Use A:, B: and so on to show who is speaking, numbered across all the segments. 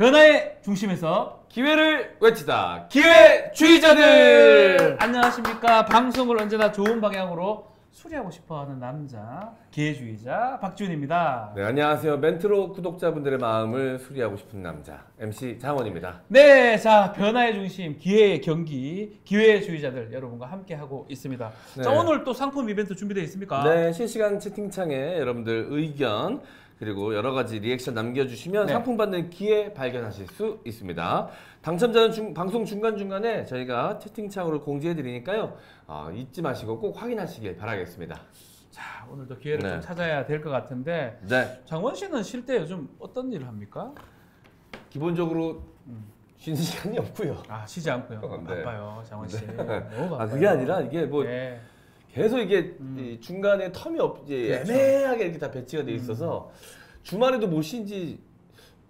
A: 변화의 중심에서
B: 기회를 외치다. 기회주의자들.
A: 안녕하십니까 방송을 언제나 좋은 방향으로 수리하고 싶어하는 남자 기회주의자 박지훈입니다.
B: 네, 안녕하세요. 멘트로 구독자분들의 마음을 수리하고 싶은 남자 MC 장원입니다.
A: 네, 자 변화의 중심 기회의 경기 기회주의자들 여러분과 함께 하고 있습니다.
B: 네.
A: 자 오늘 또 상품 이벤트 준비되어 있습니까?
B: 네, 실시간 채팅창에 여러분들 의견 그리고 여러 가지 리액션 남겨주시면
A: 네.
B: 상품 받는 기회 발견하실 수 있습니다. 당첨자는 중- 방송 중간 중간에 저희가 채팅창으로 공지해 드리니까요. 어, 잊지 마시고 꼭 확인하시길 바라겠습니다.
A: 자 오늘도 기회를
B: 네.
A: 좀 찾아야 될 것 같은데
B: 네,
A: 장원 씨는 쉴 때 요즘 어떤 일을 합니까?
B: 기본적으로 쉬는 시간이 없고요.
A: 아 쉬지 않고요.
B: 어, 네.
A: 바빠요, 장원 씨.
B: 네.
A: 너무 바빠요.
B: 아 그게 아니라 이게 뭐
A: 네.
B: 계속 이게
A: 음.
B: 이 중간에 텀이 없, 이제
A: 그렇죠.
B: 애매하게 이렇게 다 배치가
A: 음.
B: 돼 있어서 주말에도 못 쉰지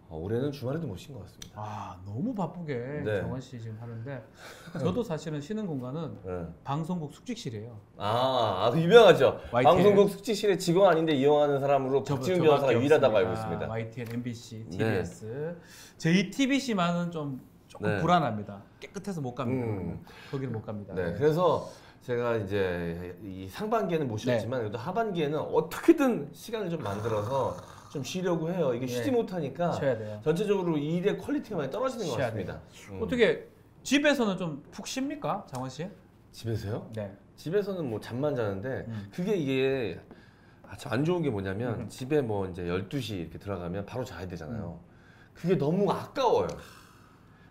B: 어, 올해는 주말에도 못 쉰 것 같습니다.
A: 아 너무 바쁘게
B: 네.
A: 정원 씨 지금 하는데 저도 사실은 쉬는 공간은
B: 네.
A: 방송국 숙직실이에요.
B: 아, 아, 그 유명하죠.
A: YTN.
B: 방송국 숙직실에 직원 아닌데 이용하는 사람으로
A: 저-
B: 박지훈 변호사가 유일하다고 알고. 있습니다.
A: YTN, MBC,
B: 네.
A: TBS, JTBC만은 좀 조금
B: 네.
A: 불안합니다. 깨끗해서 못 갑니다.
B: 음.
A: 거기는 못 갑니다.
B: 네, 그래서 제가 이제 이 상반기에는 못
A: 네.
B: 쉬었지만 그래도 하반기에는 어떻게든 시간을 좀 만들어서 좀 쉬려고 해요. 이게 쉬지
A: 네.
B: 못하니까
A: 쉬어야 돼요.
B: 전체적으로 일의 퀄리티가 많이 떨어지는 것 같습니다. 음.
A: 어떻게 집에서는 좀 푹 쉽니까, 장원 씨?
B: 집에서요?
A: 네.
B: 집에서는 뭐 잠만 자는데
A: 음.
B: 그게 이게 아주 안 좋은 게 뭐냐면
A: 음.
B: 집에 뭐 이제 12시 이렇게 들어가면 바로 자야 되잖아요. 그게 너무 아까워요.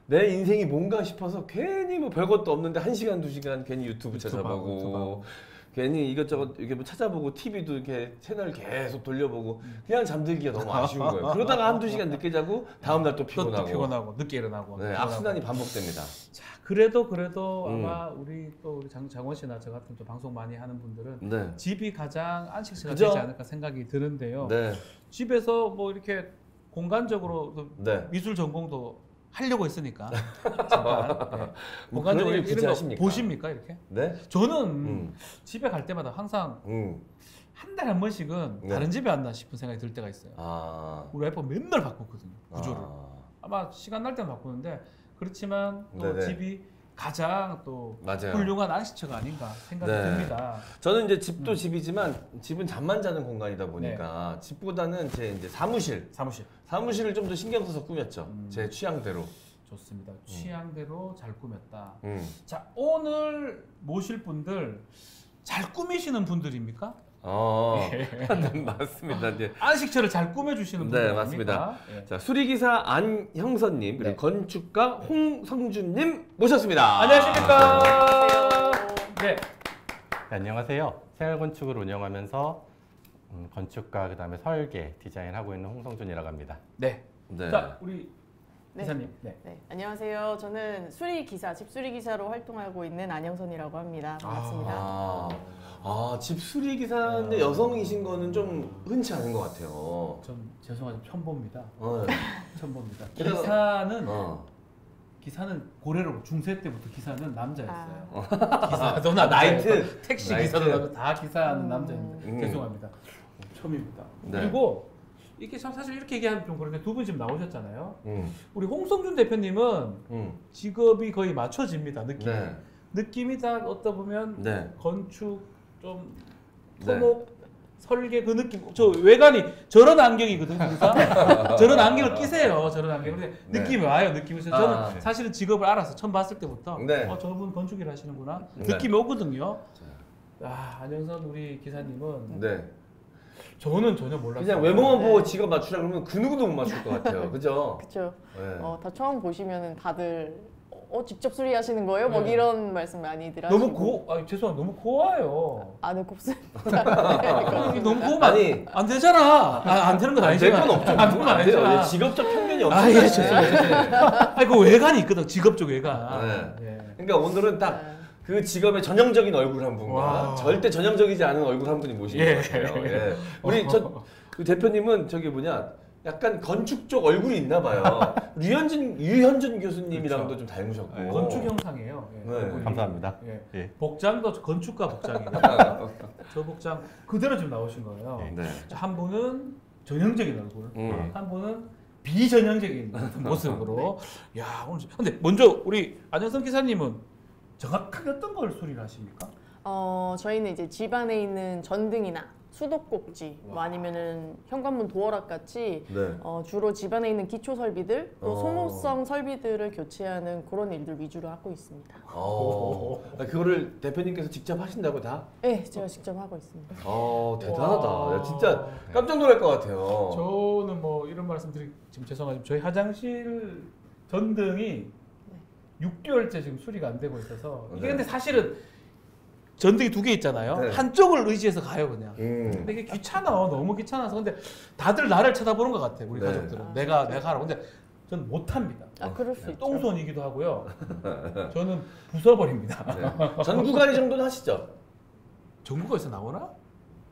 B: 내 인생이 뭔가 싶어서 괜히 뭐 별것도 없는데 1시간, 2시간 괜히 유튜브, 찾아보고
A: 유튜브하고.
B: 괜히 이것저것 이렇게 뭐 찾아보고 TV도 이렇게 채널 계속 돌려보고
A: 음.
B: 그냥 잠들기가 너무 아쉬운 거예요. 그러다가 한두 시간 늦게 자고 다음 날또
A: 또,
B: 피곤하고.
A: 또 피곤하고 늦게 일어나고.
B: 네,
A: 피곤하고.
B: 악순환이 반복됩니다.
A: 자, 그래도 그래도
B: 음.
A: 아마 우리 또 우리 장, 장원 씨나 저 같은 또 방송 많이 하는 분들은
B: 네.
A: 집이 가장 안식처가
B: 그죠?
A: 되지 않을까 생각이 드는데요.
B: 네.
A: 집에서 뭐 이렇게 공간적으로 그
B: 네.
A: 미술 전공도 하려고 했으니까 잠깐 네.
B: 뭐
A: 공간적으로
B: 그런 일 굳이
A: 이런 거? 보십니까 이렇게?
B: 네.
A: 저는
B: 음.
A: 집에 갈 때마다 항상
B: 음.
A: 한 달에 한 번씩은
B: 네.
A: 다른 집에 왔나 싶은 생각이 들 때가 있어요.
B: 아.
A: 우리 와이프 맨날 바꿨거든요 구조를.
B: 아.
A: 아마 시간 날 때는 바꾸는데 그렇지만 또
B: 네네.
A: 집이 가장 또
B: 맞아요.
A: 훌륭한 안식처가 아닌가 생각이
B: 네.
A: 듭니다.
B: 저는 이제 집도
A: 음.
B: 집이지만 집은 잠만 자는 공간이다 보니까
A: 네.
B: 집보다는 제 이제 사무실
A: 사무실
B: 사무실을 좀 더 신경 써서 꾸몄죠.
A: 음.
B: 제 취향대로.
A: 좋습니다. 취향대로 잘 꾸몄다.
B: 음.
A: 자 오늘 모실 분들 잘 꾸미시는 분들입니까?
B: 어.
A: 예.
B: 맞습니다. 네.
A: 안식처를 잘 꾸며주시는
B: 네,
A: 분들
B: 맞습니다.
A: 아닙니까? 예.
B: 자, 수리기사 안형선님 그리고
A: 네.
B: 건축가 홍성준님 모셨습니다.
A: 안녕하십니까? 네.
C: 네, 안녕하세요. 생활건축을 운영하면서 음, 건축가 그다음에 설계 디자인 하고 있는 홍성준이라고 합니다.
A: 네.
B: 네.
A: 자 우리
D: 네.
A: 기사님. 네.
D: 네, 안녕하세요. 저는 수리 기사, 집 수리 기사로 활동하고 있는 안영선이라고 합니다. 반갑습니다.
B: 아, 아, 집 수리 기사인데
A: 아.
B: 여성이신 거는 좀 흔치 않은 것 같아요.
A: 좀 죄송하지만 처음 봅니다.
B: 어.
A: 처음 봅니다.
B: 게다가-
A: 기사는
B: 어.
A: 기사는 고래로 중세 때부터 기사는 남자였어요.
D: 아.
A: 기사 너나
B: 나이트.
A: 택시. 기사도 다 기사하는
D: 음.
A: 남자입니다.
B: 음.
A: 죄송합니다. 처음입니다.
B: 네.
A: 그리고 이게 참 사실 이렇게 얘기하면 좀 그런데 두 분 지금 나오셨잖아요.
B: 음.
A: 우리 홍성준 대표님은
B: 음.
A: 직업이 거의 맞춰집니다. 느낌.
B: 네.
A: 느낌이 다 어떠 보면
B: 네.
A: 건축 좀
B: 네.
A: 토목 설계 그 느낌. 저 외관이 저런 안경이거든요. 저런 안경을 끼세요. 저런 안경. 근데
B: 네.
A: 느낌이 와요. 느낌이. 저는
B: 아, 네.
A: 사실은 직업을 알아서 처음 봤을 때부터
B: 네.
A: 어 저분 건축일 하시는구나
B: 네.
A: 느낌이 오거든요. 아 안영선 우리 기사님은
B: 네.
A: 저는 전혀 몰랐어요.
B: 그냥 외모만
D: 네.
B: 보고 직업 맞추라 그러면 그 누구도 못 맞출 것 같아요. 그죠?
D: 그렇죠.
B: 네.
D: 어, 다 처음 보시면은 다들 어 직접 수리하시는 거예요? 뭐
A: 네.
D: 이런 말씀 많이들 하시고.
A: 너무 고, 아 죄송합니다. 너무 고와요.
D: 안에 곱슬.
A: 아니, 너무 고우면
B: 아니.
A: 안, 안 되잖아. 아, 안 되는 건 아니지만.
B: 될건 없죠.
A: 안 되는 건.
B: 예, 직업적 편견이 없어요.
A: 아, 예, 죄송해요. 아니, 그 외관이 있거든. 직업적 외관.
B: 네.
A: 예.
B: 그러니까 오늘은 딱 그 직업의 전형적인 얼굴 한 분과
A: 와.
B: 절대 전형적이지 않은 얼굴 한 분이 모신
A: 예.
B: 것 같아요. 예. 우리 저 그 대표님은 저기 뭐냐 약간 건축 쪽 얼굴이 있나 봐요. 류현진 유현준 교수님이랑도
A: 그렇죠.
B: 좀 닮으셨고.
C: 네.
A: 건축 형상이에요. 예.
B: 네.
C: 감사합니다.
A: 예.
C: 예.
A: 복장도 건축가 복장이에요. 저 복장 그대로 지금 나오신 거예요.
C: 네.
B: 네.
A: 자, 한 분은 전형적인 얼굴,
B: 음.
A: 한 분은 비전형적인 모습으로. 야 오늘 좀- 근데 먼저 우리 안현성 기사님은 정확하게 어떤 걸 수리를 하십니까?
D: 어, 저희는 이제 집안에 있는 전등이나 수도꼭지, 뭐 아니면은 현관문 도어락 같이
B: 네.
D: 어, 주로 집안에 있는 기초 설비들 또
B: 어.
D: 소모성 설비들을 교체하는 그런 일들 위주로 하고 있습니다.
B: 어. 아, 그거를 대표님께서 직접 하신다고 다?
D: 네, 제가 직접 하고 있습니다.
B: 어 대단하다.
A: 와.
B: 야, 진짜 깜짝 놀랄 것 같아요.
A: 저는 뭐 이런 말씀 드리 지금 죄송하지만 저희 화장실 전등이 6개월째 지금 수리가 안 되고 있어서 이게
B: 네.
A: 근데 사실은 전등이 두 개 있잖아요.
B: 네.
A: 한쪽을 의지해서 가요 그냥.
B: 음.
A: 근데 이게 귀찮아 너무 귀찮아서 근데 다들 나를 쳐다보는 것 같아 우리
B: 네.
A: 가족들은 내가 내가 하라고 근데 저는 못합니다.
D: 아, 그럴 수 있죠.
A: 똥손이기도 하고요. 저는 부숴버립니다.
B: 네. 전구가리 정도는 하시죠?
A: 전국에서 나오나?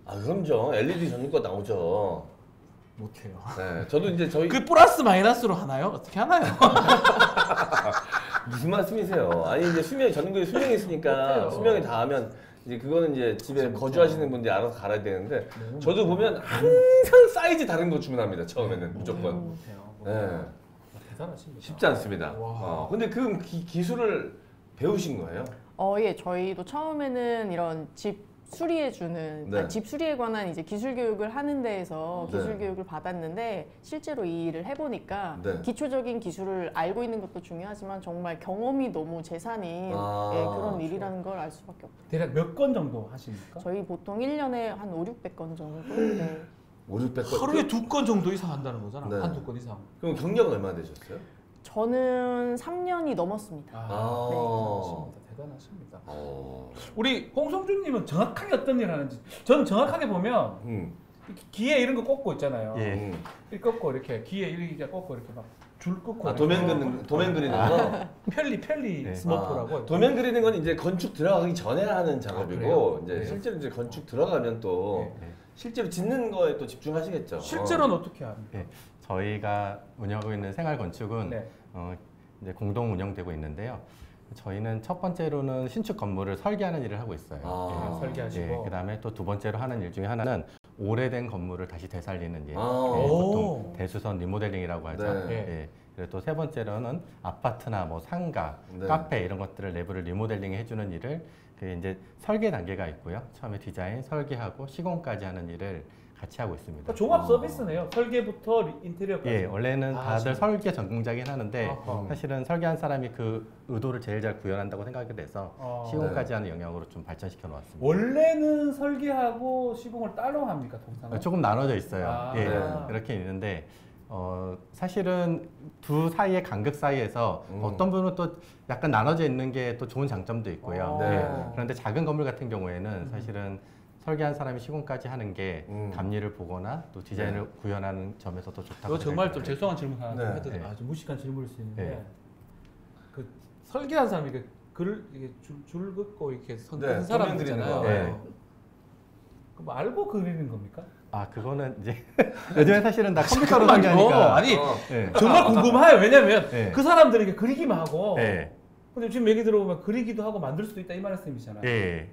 B: 아 그럼요. LED 전구가 나오죠.
A: 못해요.
B: 네. 저도 이제 저희
A: 그 플러스 마이너스로 하나요? 어떻게 하나요?
B: 무슨 말씀이세요? 아니 이제 수명 전국에 수명이 있으니까. 수명이 닿으면 이제 그거는 이제 집에
A: 진짜
B: 거주하시는 분들이 알아서 갈아야 되는데
A: 너무
B: 저도 보면 항상 사이즈 다른 거 주문합니다. 처음에는 무조건.
A: 못해요.
B: 네.
A: 대단하십니다.
B: 쉽지 않습니다.
A: 와.
B: 어, 근데 그 기, 기술을 배우신 거예요?
D: 어, 예, 저희도 처음에는 이런 집 수리해주는
B: 네.
D: 아, 집 수리에 관한 이제 기술 교육을 하는 데에서
B: 네.
D: 기술 교육을 받았는데 실제로 이 일을 해보니까
B: 네.
D: 기초적인 기술을 알고 있는 것도 중요하지만 정말 경험이 너무 재산인
B: 아,
D: 예, 그런 일이라는 걸 알 수밖에 없어요.
A: 대략 몇 건 정도 하십니까?
D: 저희 보통 1년에 한 5, 600건 정도. 네.
B: 5, 600건.
A: 하루에 두 건 정도 이상 한다는 거잖아.
B: 네.
A: 한두 건 이상.
B: 그럼 경력은 얼마나 되셨어요?
D: 저는 3년이 넘었습니다.
A: 아,
B: 아.
A: 대단하십니다.
B: 어.
A: 우리 홍성준님은 정확하게 어떤 일을 하는지 저는 정확하게 보면
B: 음.
A: 이렇게 기에 이런 거 꽂고 있잖아요.
C: 예.
B: 음.
A: 이렇게 꽂고 이렇게 기에 이렇게 꽂고 이렇게 막줄 꽂고
B: 아. 도면 그리는 도면 그리는 거.
A: 편리 편리
C: 네.
A: 스머프라고.
B: 아, 도면 그리는 건 이제 건축 들어가기 전에 하는 작업이고
A: 그래요?
B: 이제
A: 네.
B: 실제로 이제 건축 들어가면 또
C: 네.
B: 실제로 짓는 거에 또 집중하시겠죠.
A: 실제로는 어 떻게 합니까?
C: 예, 저희가 운영하고 있는 생활 건축은
A: 네.
C: 어, 이제 공동 운영되고 있는데요. 저희는 첫 번째로는 신축 건물을 설계하는 일을 하고 있어요.
B: 아.
A: 아, 설계하시고.
C: 예, 그다음에 또 두 번째로 하는 일 중에 하나는 오래된 건물을 다시 되살리는 일.
B: 아.
C: 예,
A: 오.
C: 보통 대수선 리모델링이라고 하죠.
B: 네.
C: 예. 그리고 또 세 번째로는 아파트나 뭐 상가,
B: 네.
C: 카페 이런 것들을 내부를 리모델링 해주는 일을 그 이제 설계 단계가 있고요. 처음에 디자인, 설계하고 시공까지 하는 일을 같이 하고 있습니다.
A: 그러니까 종합 서비스네요. 설계부터 리- 인테리어까지.
C: 예, 원래는
A: 아,
C: 다들
A: 진짜.
C: 설계 전공자긴 하는데
A: 아하.
C: 사실은 설계한 사람이 그 의도를 제일 잘 구현한다고 생각이 돼서
A: 어.
C: 시공까지 하는 영역으로 좀 발전시켜 놓았습니다.
A: 원래는 설계하고 시공을 따로 합니까 통상?
C: 조금 나눠져 있어요.
A: 아.
C: 예,
B: 네.
C: 이렇게 있는데 어, 사실은 두 사이의 간극 사이에서
B: 음.
C: 어떤 분은 또 약간 나눠져 있는 게 또 좋은 장점도 있고요.
A: 어.
C: 예,
B: 네.
C: 그런데 작은 건물 같은 경우에는 사실은 설계한 사람이 시공까지 하는 게
B: 음.
C: 답리를 보거나 또 디자인을
B: 네.
C: 구현하는 점에서 더 좋다고
A: 이거 정말 좀. 죄송한 질문 하나
B: 네.
A: 해도
C: 네.
A: 아주 무식한 질문일 수 있는데
C: 네.
A: 그 설계한 사람이 그 글을 이게 줄, 줄 긋고 이렇게 선
B: 네,
A: 사람 있잖아요.
B: 거.
C: 네.
A: 그럼 알고 그리는 겁니까?
C: 아 그거는 이제 요즘에 사실은 다 컴퓨터로
A: 잠깐만요.
C: 설계하니까
A: 아니
B: 어.
C: 예.
A: 정말 궁금해요. 왜냐면
C: 네.
A: 그 사람들에게 그리기만 하고
C: 예.
A: 근데 지금 얘기 들어보면 그리기도 하고 만들 수도 있다 이 말씀이잖아요.
C: 예.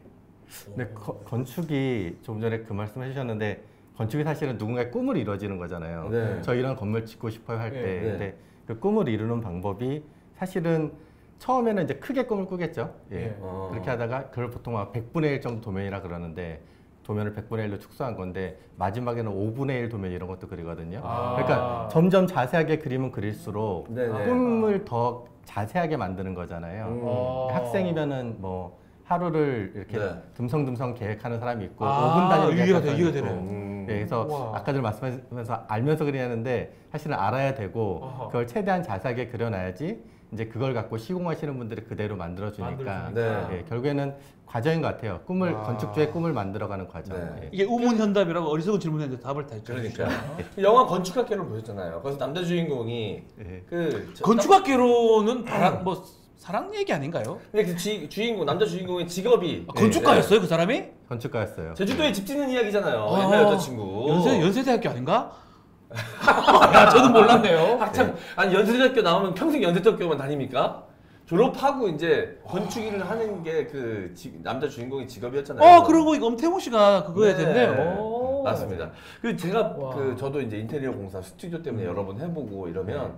C: 근데 거- 건축이 조금 전에 그 말씀 해 주셨는데 건축이 사실은 누군가의 꿈을 이루어지는 거잖아요.
B: 네.
C: 저 이런 건물 짓고 싶어요 할 때.
A: 네,
B: 네.
C: 근데 그 꿈을 이루는 방법이 사실은 처음에는 이제 크게 꿈을 꾸겠죠. 예.
A: 예.
B: 어.
C: 그렇게 하다가 그걸 보통 막 100분의 1 정도 도면이라 그러는데 도면을 100분의 1로 축소한 건데 마지막에는 5분의 1 도면 이런 것도 그리거든요.
A: 아.
C: 그러니까 점점 자세하게 그림은 그릴수록
B: 네네.
C: 꿈을 더 자세하게 만드는 거잖아요.
B: 음.
A: 어.
C: 학생이면은 뭐 하루를 이렇게
B: 네.
C: 듬성듬성 계획하는 사람이 있고
A: 아,
C: 5분 단위로
A: 이해가 돼, 이해가. 되네.
B: 음.
C: 예, 그래서
A: 우와.
C: 아까들 말씀하시면서 알면서 그리는데 사실은 알아야 되고
A: 어허.
C: 그걸 최대한 자세하게 그려놔야지 이제 그걸 갖고 시공하시는 분들이 그대로 만들어주니까.
B: 네.
C: 예, 결국에는 과정인 것 같아요. 꿈을
A: 아.
C: 건축주의 꿈을 만들어가는 과정.
B: 네.
C: 예.
A: 이게 우문현답이라고 어리석은 질문했는데 답을 다.
B: 그러니까 영화 건축학개론 보셨잖아요. 거기서 남자 주인공이
C: 예.
B: 그 저-
A: 건축학개로는 바람, 뭐 사랑 얘기 아닌가요?
B: 근데 그 지, 주인공 남자 주인공의 직업이
A: 아, 건축가였어요 그 사람이?
C: 건축가였어요.
B: 제주도에 집 짓는 이야기잖아요.
A: 아,
B: 옛날 여자친구.
A: 연세 연세대학교 아닌가? 야, 저도 몰랐네요.
B: 학창 아니 연세대학교 나오면 평생 연세대학교만 다닙니까? 졸업하고 이제 건축 일을 하는 게 그 남자 주인공의 직업이었잖아요.
A: 어, 그러고 이거 엄태웅 씨가 그거 해
B: 네.
A: 됐네요. 오.
B: 맞습니다. 그 제가
A: 와.
B: 그 저도 이제 인테리어 공사 스튜디오 때문에
A: 음.
B: 여러 번 해보고 이러면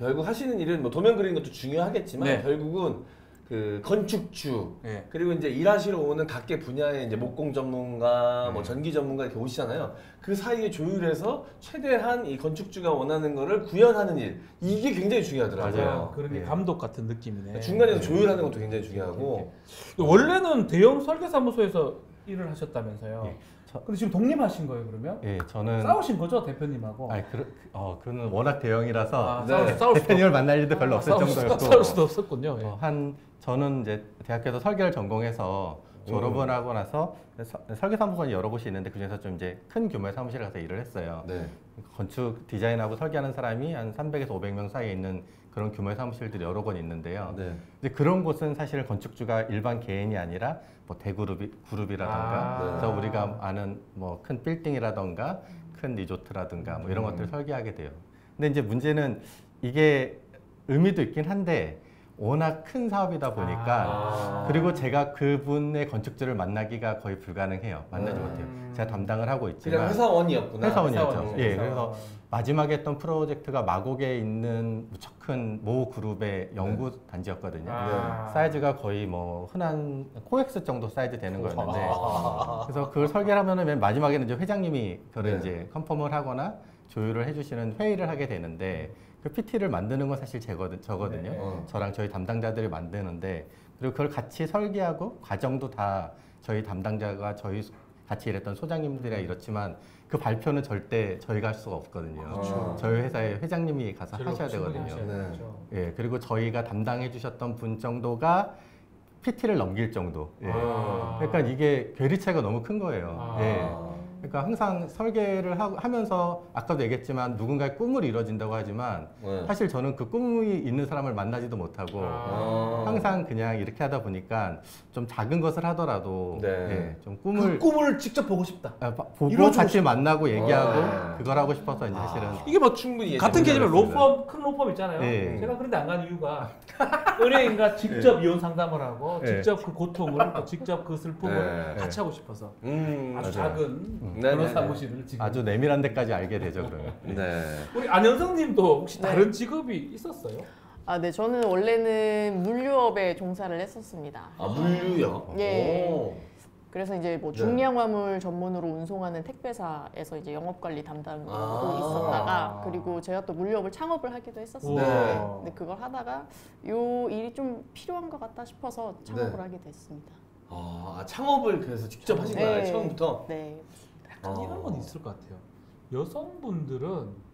B: 결국 하시는 일은 뭐 도면 그리는 것도 중요하겠지만
A: 네.
B: 결국은 그 건축주
A: 네.
B: 그리고 이제 일하시러 오는 각계 분야의 이제 목공 전문가, 뭐
C: 네.
B: 전기 전문가 이렇게 오시잖아요. 그 사이에 조율해서 최대한 이 건축주가 원하는 거를 구현하는 일 이게 굉장히 중요하더라고요.
C: 맞아요.
A: 그런 게
C: 네.
A: 감독 같은 느낌이네.
B: 중간에서
C: 네.
B: 조율하는 것도 굉장히 중요하고.
A: 원래는 대형 설계사무소에서 일을 하셨다면서요.
C: 예, 저-
A: 근데 지금 독립하신 거예요, 그러면?
C: 예, 저는
A: 싸우신 거죠, 대표님하고?
C: 아니 그, 어, 그는 워낙 대형이라서
A: 아,
B: 네.
A: 싸울, 싸울 수도
C: 대표님을 만날 일도 별로
A: 없-
C: 없을
A: 싸울 수도-
C: 정도였고
A: 싸울 수도 없었군요. 예.
C: 어, 한 저는 이제 대학교에서 설계를 전공해서 졸업을 하고 나서 서- 설계 사무소는 여러 곳이 있는데 그중에서 좀 이제 큰 규모의 사무실에 가서 일을 했어요.
B: 네.
C: 건축 디자인하고 설계하는 사람이 한 300에서 500명 사이에 있는 그런 규모의 사무실들이 여러 곳 있는데요.
B: 네.
C: 근데 그런 곳은 사실 건축주가 일반 개인이 아니라 뭐 대그룹이 그룹이라던가
A: 아.
C: 그래서 우리가 아는 뭐 큰 빌딩이라던가 큰 리조트라든가 뭐 이런
B: 음.
C: 것들을 설계하게 돼요. 근데 이제 문제는 이게 의미도 있긴 한데 워낙 큰 사업이다 보니까
B: 아.
C: 그리고 제가 그분의 건축주를 만나기가 거의 불가능해요. 만나지
B: 음.
C: 못해요. 제가 담당을 하고 있지만
B: 그냥 회사원이었구나.
C: 회사원이었죠.
A: 회사원이죠.
C: 예,
A: 회사원.
C: 그래서 마지막에 했던 프로젝트가 마곡에 있는 무척 큰 모 그룹의 연구 단지였거든요.
A: 아.
C: 사이즈가 거의 뭐 흔한 코엑스 정도 사이즈 되는 거였는데
B: 아.
C: 그래서 그걸 설계를 하면은 맨 마지막에는 이제 회장님이 그걸
B: 네.
C: 이제 confirm을 하거나 조율을 해주시는 회의를 하게 되는데 그 PT를 만드는 건 사실 제거든, 저거든요.
A: 네.
B: 어.
C: 저랑 저희 담당자들이 만드는데 그리고 그걸 같이 설계하고 과정도 다 저희 담당자가 저희 같이 일했던 소장님들이랑 이렇지만 그 발표는 절대 저희가 할 수가 없거든요.
B: 그렇죠.
C: 저희 회사의 회장님이 가서 하셔야 되거든요.
A: 하셔야
B: 네.
C: 예, 그리고 저희가 담당해 주셨던 분 정도가 PT를 넘길 정도. 예.
A: 아.
C: 그러니까 이게 괴리차가 너무 큰 거예요.
A: 아.
C: 예. 그러니까 항상 설계를 하, 하면서 아까도 얘기했지만 누군가의 꿈을 이뤄진다고 하지만
B: 네.
C: 사실 저는 그 꿈이 있는 사람을 만나지도 못하고
B: 아.
C: 항상 그냥 이렇게 하다 보니까 좀 작은 것을 하더라도
B: 네.
C: 예,
A: 좀그
C: 꿈을
A: 꿈을 직접 보고 싶다.
C: 아, 바- 보고 같이 만나고 얘기하고
B: 아.
C: 그걸 하고 싶어서 이제 사실은
A: 이게 뭐
B: 충분히
A: 같은
B: 가능했습니다.
A: 로펌 큰 로펌 있잖아요.
C: 예.
A: 제가 그런데 안 가는 이유가 은행인가 직접 이혼 상담을 하고
C: 예.
A: 직접 그 고통을 또 직접 그 슬픔을
B: 네.
A: 같이 하고 싶어서
B: 음,
A: 아주
B: 맞아요.
A: 작은
B: 네,
A: 그런
B: 네, 네.
A: 사무실을 지금
C: 아주 내밀한 데까지 알게 되죠 그러면.
B: 네.
A: 우리 안현성님도 혹시
D: 네.
A: 다른 직업이 있었어요?
D: 아, 네, 저는 원래는 물류업에 종사를 했었습니다.
B: 아 물류요.
D: 예.
B: 오.
D: 그래서 이제 뭐
B: 네.
D: 중량 화물 전문으로 운송하는 택배사에서 이제 영업 관리 담당으로
B: 아.
D: 있었다가 그리고 제가 또 물류업을 창업을 하기도 했었어요.
B: 네.
D: 근데 그걸 하다가 요 일이 좀 필요한 것 같다 싶어서 창업을
B: 네.
D: 하게 됐습니다.
B: 아 창업을 그래서 직접 하신
D: 네.
B: 거예요 처음부터.
D: 네.
A: 약간
B: 어.
A: 이런 건 있을 것 같아요. 여성분들은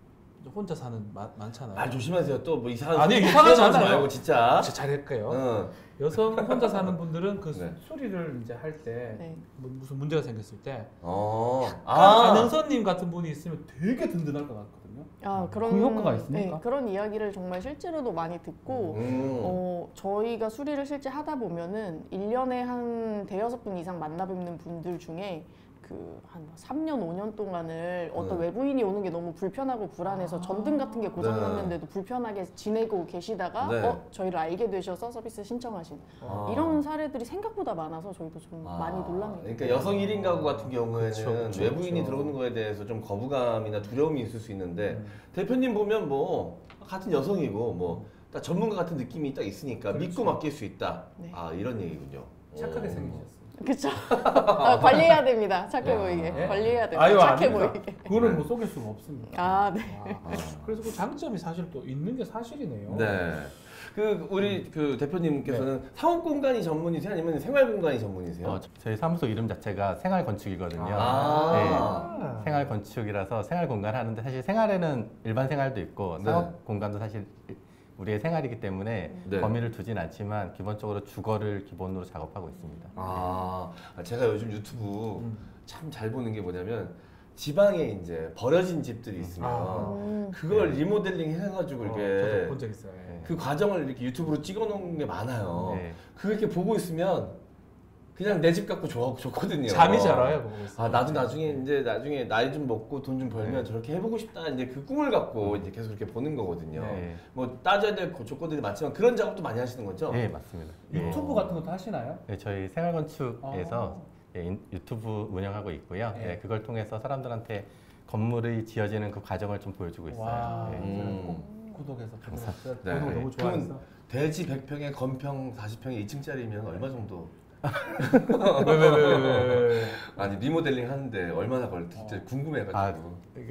A: 혼자 사는 마, 많잖아요.
B: 말 조심하세요. 또 뭐 이상한
A: 아니, 이상하지 않아요.
B: 말고 진짜.
A: 진짜 잘할게요.
B: 응.
A: 여성 혼자 사는 분들은 그 수-
B: 네.
A: 수리를 이제 할때
D: 네.
A: 뭐 무슨 문제가 생겼을 때
B: 어.
A: 아. 안현선님 같은 분이 있으면 되게 든든할 것 같거든요.
D: 아, 그런
A: 그 효과가 있습니까?
D: 네, 그런 이야기를 정말 실제로도 많이 듣고
B: 음.
D: 어, 저희가 수리를 실제 하다 보면은 1년에 한 대여섯 분 이상 만나 뵙는 분들 중에 그한 3년, 5년 동안을 어떤
B: 네.
D: 외부인이 오는 게 너무 불편하고 불안해서 전등 같은 게 고장
B: 네.
D: 났는데도 불편하게 지내고 계시다가
B: 네.
D: 어, 저희를 알게 되셔서 서비스 신청하신
B: 아.
D: 이런 사례들이 생각보다 많아서 저희도 좀
B: 아,
D: 많이 놀랍니다.
B: 그러니까 여성 1인 가구 같은 경우에는
A: 그쵸, 그쵸,
B: 외부인이
A: 그쵸.
B: 들어오는 거에 대해서 좀 거부감이나 두려움이 있을 수 있는데
A: 음.
B: 대표님 보면 뭐 같은 여성이고 뭐딱 전문가 같은 느낌이 딱 있으니까
A: 그렇죠.
B: 믿고 맡길 수 있다.
D: 네.
B: 아 이런 얘기군요.
A: 착하게
B: 어.
A: 생기셨어요.
D: 그렇죠. 아, 관리해야 됩니다. 착해
B: 야.
D: 보이게.
A: 네?
D: 관리해야 됩니다.
A: 아유
D: 착해
A: 아닙니다.
D: 보이게.
A: 그거는 뭐 속일 수가 없습니다.
D: 아, 네.
A: 아, 그래서 그 장점이 사실 또 있는 게 사실이네요.
B: 네. 그 우리 그 대표님께서는 사업 공간이 전문이세요? 아니면 생활 공간이 전문이세요?
C: 어, 저희 사무소 이름 자체가 생활 건축이거든요.
B: 아.
C: 네. 생활 건축이라서 생활 공간 하는데 사실 생활에는 일반 생활도 있고
B: 네.
C: 사업 공간도 사실 우리의 생활이기 때문에
B: 네.
C: 범위를 두진 않지만 기본적으로 주거를 기본으로 작업하고 있습니다.
B: 아, 제가 요즘 유튜브
A: 음.
B: 참잘 보는 게 뭐냐면 지방에 이제 버려진 집들이 있으면
A: 아.
D: 음.
B: 그걸 리모델링 해가지고
A: 어,
B: 이렇게
A: 저도 본 적 있어요. 예.
B: 그 과정을 이렇게 유튜브로 찍어놓은 게 많아요.
C: 네.
B: 그거 이렇게 보고 있으면 그냥 내 집 갖고 좋아 좋거든요.
A: 잠이 잘 와요, 보면서.
B: 아 나도 나중에 이제 나중에 나이 좀 먹고 돈 좀 벌면
C: 네.
B: 저렇게 해보고 싶다 이제 그 꿈을 갖고 이제 계속 이렇게 보는 거거든요.
C: 네.
B: 뭐 따져야 될 조건들이 많지만 그런 작업도 많이 하시는 거죠?
C: 네, 맞습니다. 예.
A: 유튜브 같은 것도 하시나요?
C: 네, 저희 생활 건축에서 예, 인- 유튜브 운영하고 있고요.
A: 네.
C: 예, 그걸 통해서 사람들한테 건물이 지어지는 그 과정을 좀 보여주고 있어요.
A: 와.
C: 예.
B: 음.
A: 구독해서
C: 감사합니다.
B: 네.
A: 거 너무 좋아했어.
B: 대지 100평에 건평 40평에 2층짜리면 얼마 정도?
A: 왜 왜 왜 왜
B: 아니 리모델링 하는데 얼마나 걸릴지 진짜 궁금해가지고.
C: 아,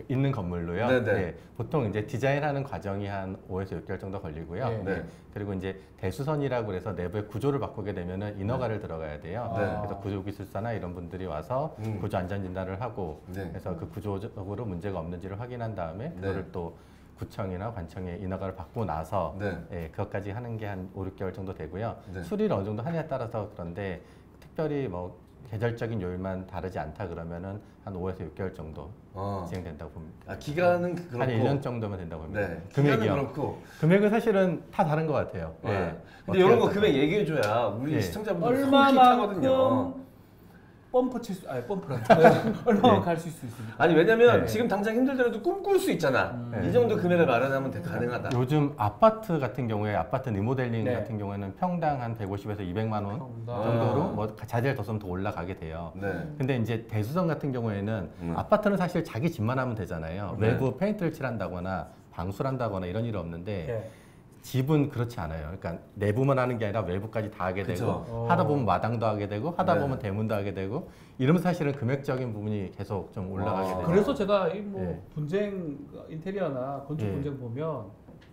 C: 있는 건물로요.
B: 네네.
C: 예, 보통 이제 디자인하는 과정이 한 5에서 6개월 정도 걸리고요.
A: 네.
B: 네.
C: 그리고 이제 대수선이라고 해서 내부의 구조를 바꾸게 되면은 인허가를 들어가야 돼요.
B: 네.
C: 그래서 구조기술사나 이런 분들이 와서
B: 음.
C: 구조 안전 진단을 하고
B: 네.
C: 그래서 그 구조적으로 문제가 없는지를 확인한 다음에 그거를
B: 네.
C: 또 구청이나 관청에 인허가를 받고 나서
B: 네.
C: 예, 그것까지 하는 게 한 5, 6개월 정도 되고요.
B: 네.
C: 수리를 어느 정도 하냐에 따라서 그런데 특별히 뭐 계절적인 요일만 다르지 않다 그러면은 한 5에서 6개월 정도
B: 어.
C: 진행된다고 봅니다.
B: 아 기간은 그렇고.
C: 한 1년 정도면 된다고 봅니다.
B: 네.
C: 금액이요.
B: 그렇고.
C: 금액은 사실은 다 다른 것 같아요.
B: 네.
C: 예.
B: 근데 이런 거? 금액 얘기해 줘야 우리
C: 예.
B: 시청자분들.
A: 얼마만큼 펌프 칠수 아니 펌프란다. 얼마만 갈수 있습니까?
B: 아니 왜냐면
C: 네.
B: 지금 당장 힘들더라도 꿈꿀 수 있잖아.
A: 음.
B: 이 정도 금액을 마련하면 되- 가능하다.
C: 요즘 아파트 같은 경우에 아파트 리모델링
A: 네.
C: 같은 경우에는 평당 한 150에서 200만 원
A: 평당.
C: 정도로
B: 아.
C: 뭐 자재를 더 쓰면 더 올라가게 돼요.
B: 네.
C: 근데 이제 대수선 같은 경우에는
B: 음.
C: 아파트는 사실 자기 집만 하면 되잖아요.
B: 네.
C: 외부 페인트를 칠한다거나 방수를 한다거나 이런 일이 없는데
A: 예.
C: 집은 그렇지 않아요. 그러니까 내부만 하는 게 아니라 외부까지 다 하게
B: 그쵸.
C: 되고
A: 어.
C: 하다 보면 마당도 하게 되고 하다
B: 네.
C: 보면 대문도 하게 되고 이러면 사실은 금액적인 부분이 계속 좀 올라가게
B: 아.
C: 돼요.
A: 그래서 제가 이 뭐
C: 예.
A: 분쟁 인테리어나 건축
C: 예.
A: 분쟁 보면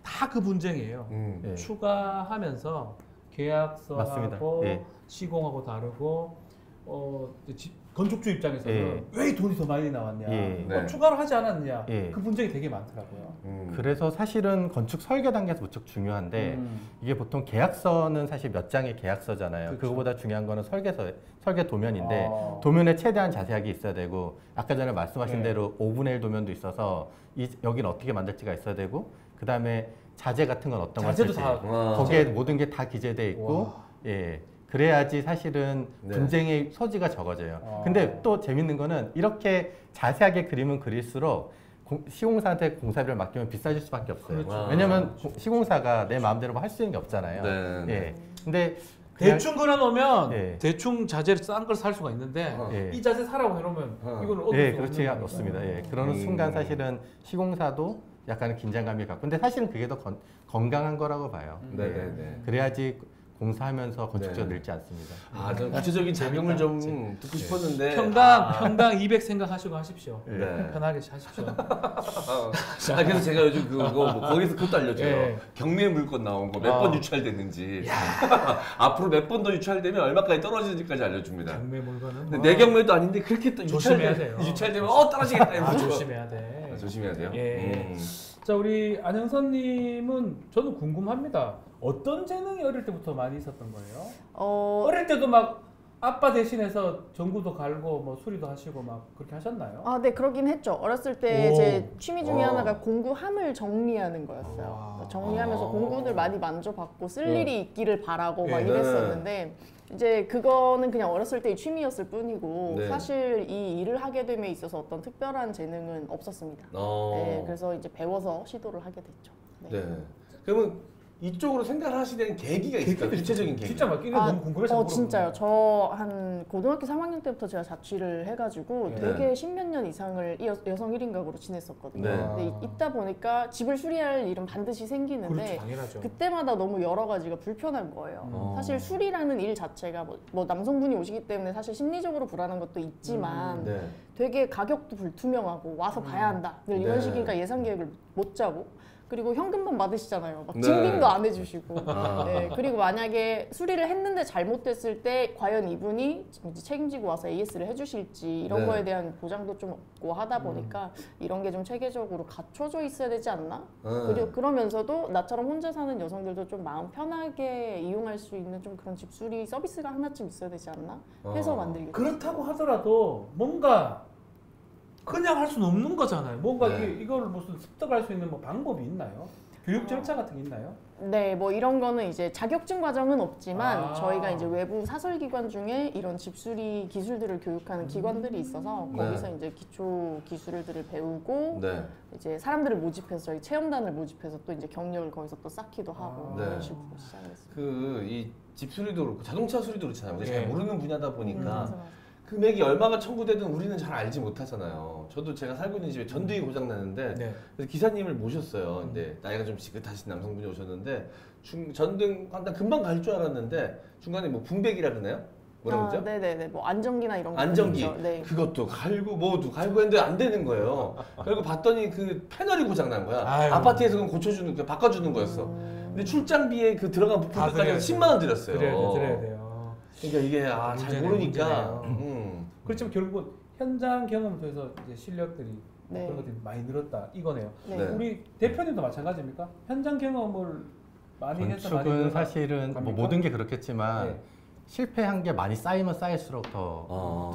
A: 다 그 분쟁이에요.
B: 음.
C: 예.
A: 추가하면서 계약서하고
C: 맞습니다. 예.
A: 시공하고 다르고 어 집- 건축주 입장에서는
C: 예.
A: 왜이 돈이 더 많이 나왔냐,
C: 예.
A: 뭐
B: 네.
A: 추가로 하지 않았느냐,
C: 예.
A: 그 분쟁이 되게 많더라고요.
B: 음.
C: 그래서 사실은 건축 설계 단계에서 무척 중요한데
A: 음.
C: 이게 보통 계약서는 사실 몇 장의 계약서잖아요.
A: 그쵸.
C: 그거보다 중요한 거는 설계서, 설계 도면인데
A: 아.
C: 도면에 최대한 자세하게 있어야 되고 아까 전에 말씀하신
A: 네.
C: 대로 5분의 1 도면도 있어서 이, 여기는 어떻게 만들지가 있어야 되고 그 다음에 자재 같은 건 어떤 걸
A: 자재도 다.
C: 거기에 모든 게 다 기재돼 있고
A: 와.
C: 예 그래야지 사실은
B: 네.
C: 분쟁의 소지가 적어져요.
A: 아.
C: 근데 또 재밌는 거는 이렇게 자세하게 그림은 그릴수록 공- 시공사한테 공사비를 맡기면 비싸질 수밖에 없어요.
A: 그렇죠.
C: 왜냐면 고- 시공사가 내 마음대로 할 수 있는 게 없잖아요.
B: 네.
C: 예. 근데 그냥-
A: 대충 그려놓으면
C: 예.
A: 대충 자재를 싼 걸 살 수가 있는데
B: 어.
C: 예.
A: 이 자재 사라고 해놓으면
B: 어.
A: 이거는 얻을
C: 예,
A: 수
C: 그렇지
A: 없는
C: 않습니다.
A: 거니까요.
C: 예, 그러는
B: 음.
C: 순간 사실은 시공사도 약간의 긴장감이 갖고, 근데 사실은 그게 더 건, 건강한 거라고 봐요.
B: 네,
C: 예.
B: 네, 네.
C: 그래야지 공사하면서 건축적으로
B: 네.
C: 늘지 않습니다.
B: 아, 저 구체적인 작용을 좀 듣고 싶었는데.
A: 평당 평당 200 생각하시고 하십시오.
B: 네.
A: 편하게 하십시오.
B: 아, 아, 그래서 제가 요즘 그거 뭐 거기서 그것도 알려줘요.
A: 예.
B: 경매 물건 나온 거 몇 번
A: 아.
B: 유찰됐는지. 앞으로 몇 번 더 유찰되면 얼마까지 떨어지는지까지 알려줍니다.
A: 경매 물건은
B: 근데 뭐내 경매도 아닌데 그렇게 또
A: 조심해야 돼요.
B: 유찰되면 어 떨어지겠다
A: 아,
B: 이러면서.
A: 조심해야 돼.
B: 아, 조심해야 돼요.
A: 예.
B: 음.
A: 자 우리 안영선님은 저는 궁금합니다. 어떤 재능이 어릴 때부터 많이 있었던 거예요?
D: 어,
A: 어릴 때도 막 아빠 대신해서 전구도 갈고 뭐 수리도 하시고 막 그렇게 하셨나요?
D: 아, 네, 그러긴 했죠. 어렸을 때
A: 오.
D: 제 취미 중에
B: 어.
D: 하나가 공구함을 정리하는 거였어요.
A: 와.
D: 정리하면서
B: 아.
D: 공구들 많이 만져봤고 쓸
A: 네.
D: 일이 있기를 바라고 막
B: 네.
D: 이랬었는데 이제 그거는 그냥 어렸을 때의 취미였을 뿐이고
B: 네.
D: 사실 이 일을 하게 됨에 있어서 어떤 특별한 재능은 없었습니다.
B: 어.
D: 네, 그래서 이제 배워서 시도를 하게 됐죠. 네.
B: 네. 그러면 이쪽으로 생각을 하시는 계기가 있을까요? 구체적인 계기.
A: 진짜 막 이거
D: 아,
A: 너무 궁금해서
D: 어 진짜요. 저 한 고등학교 3학년 때부터 제가 자취를 해가지고
A: 네.
D: 되게 십몇 년 이상을 이 여, 여성 1인 가구로 지냈었거든요.
B: 네.
D: 근데 이- 있다 보니까 집을 수리할 일은 반드시
A: 그렇죠
D: 생기는데
A: 당연하죠.
D: 그때마다 너무 여러 가지가 불편한 거예요.
B: 어.
D: 사실 수리라는 일 자체가 뭐, 뭐 남성분이 오시기 때문에 사실 심리적으로 불안한 것도 있지만
A: 음,
B: 네.
D: 되게 가격도 불투명하고 와서 봐야 한다. 늘 이런
B: 네.
D: 식이니까 예상 계획을 못 짜고 그리고 현금만 받으시잖아요. 막
B: 네.
D: 증빙도 안 해주시고.
B: 아.
D: 네, 그리고 만약에 수리를 했는데 잘못됐을 때 과연 이분이 책임지고 와서 AS를 해주실지 이런
B: 네.
D: 거에 대한 보장도 좀 없고 하다 보니까 이런 게 좀 체계적으로 갖춰져 있어야 되지 않나?
B: 어.
D: 그리고 그러면서도 나처럼 혼자 사는 여성들도 좀 마음 편하게 이용할 수 있는 좀 그런 집수리 서비스가 하나쯤 있어야 되지 않나? 해서
B: 어.
D: 만들게 됐어요.
A: 그렇다고 하더라도 뭔가 그냥 할 수는 없는 거잖아요. 뭔가
B: 네.
A: 이게 이걸 무슨 습득할 수 있는 뭐 방법이 있나요? 교육
D: 어.
A: 절차 같은 게 있나요?
D: 네, 뭐 이런 거는 이제 자격증 과정은 없지만
A: 아.
D: 저희가 이제 외부 사설 기관 중에 이런 집수리 기술들을 교육하는 기관들이 있어서
B: 네.
D: 거기서 이제 기초 기술들을 배우고
B: 네.
D: 이제 사람들을 모집해서 저희 체험단을 모집해서 또 이제 경력을 거기서 또 쌓기도 하고
A: 아.
B: 네.
D: 그런 식으로 시작했어요.
B: 그이 집 수리도 그렇고 자동차 수리도 그렇잖아요.
A: 예.
B: 잘 모르는 분야다 보니까
D: 맞아, 맞아.
B: 그 금액이 얼마가 청구되든 우리는 잘 알지 못하잖아요. 저도 제가 살고 있는 집에 전등이 고장 났는데
A: 네.
B: 그래서 기사님을 모셨어요. 근데 나이가 좀 지긋하신 남성분이 오셨는데 중, 전등 한 금방 갈 줄 알았는데 중간에 뭐 붕백이라 그러나요? 뭐라
D: 아,
B: 그러죠?
D: 네네네. 뭐 안전기나 이런 거.
B: 안전기
D: 있죠. 네.
B: 그것도 갈고 뭐도 갈고 했는데 안 되는 거예요. 그리고 봤더니 그 패널이 고장 난 거야.
A: 아유.
B: 아파트에서 그건 고쳐주는 그 바꿔주는 거였어. 근데 출장비에 그 들어간
A: 다
B: 부품까지
A: 드려야
B: 10만 원 들였어요.
A: 드려야 돼, 드려야 돼요.
B: 그러니까 이게 아, 잘 모르니까. 음.
A: 그렇지만 결국은 현장 경험을 통해서 이제 실력들이
D: 네.
A: 그런 것들이 많이 늘었다 이거네요.
D: 네.
B: 네.
A: 우리 대표님도 마찬가지입니까? 현장 경험을 많이 해서 많이
C: 사실은 뭐? 모든 게 그렇겠지만
A: 네.
C: 실패한 게 많이 쌓이면 쌓일수록 더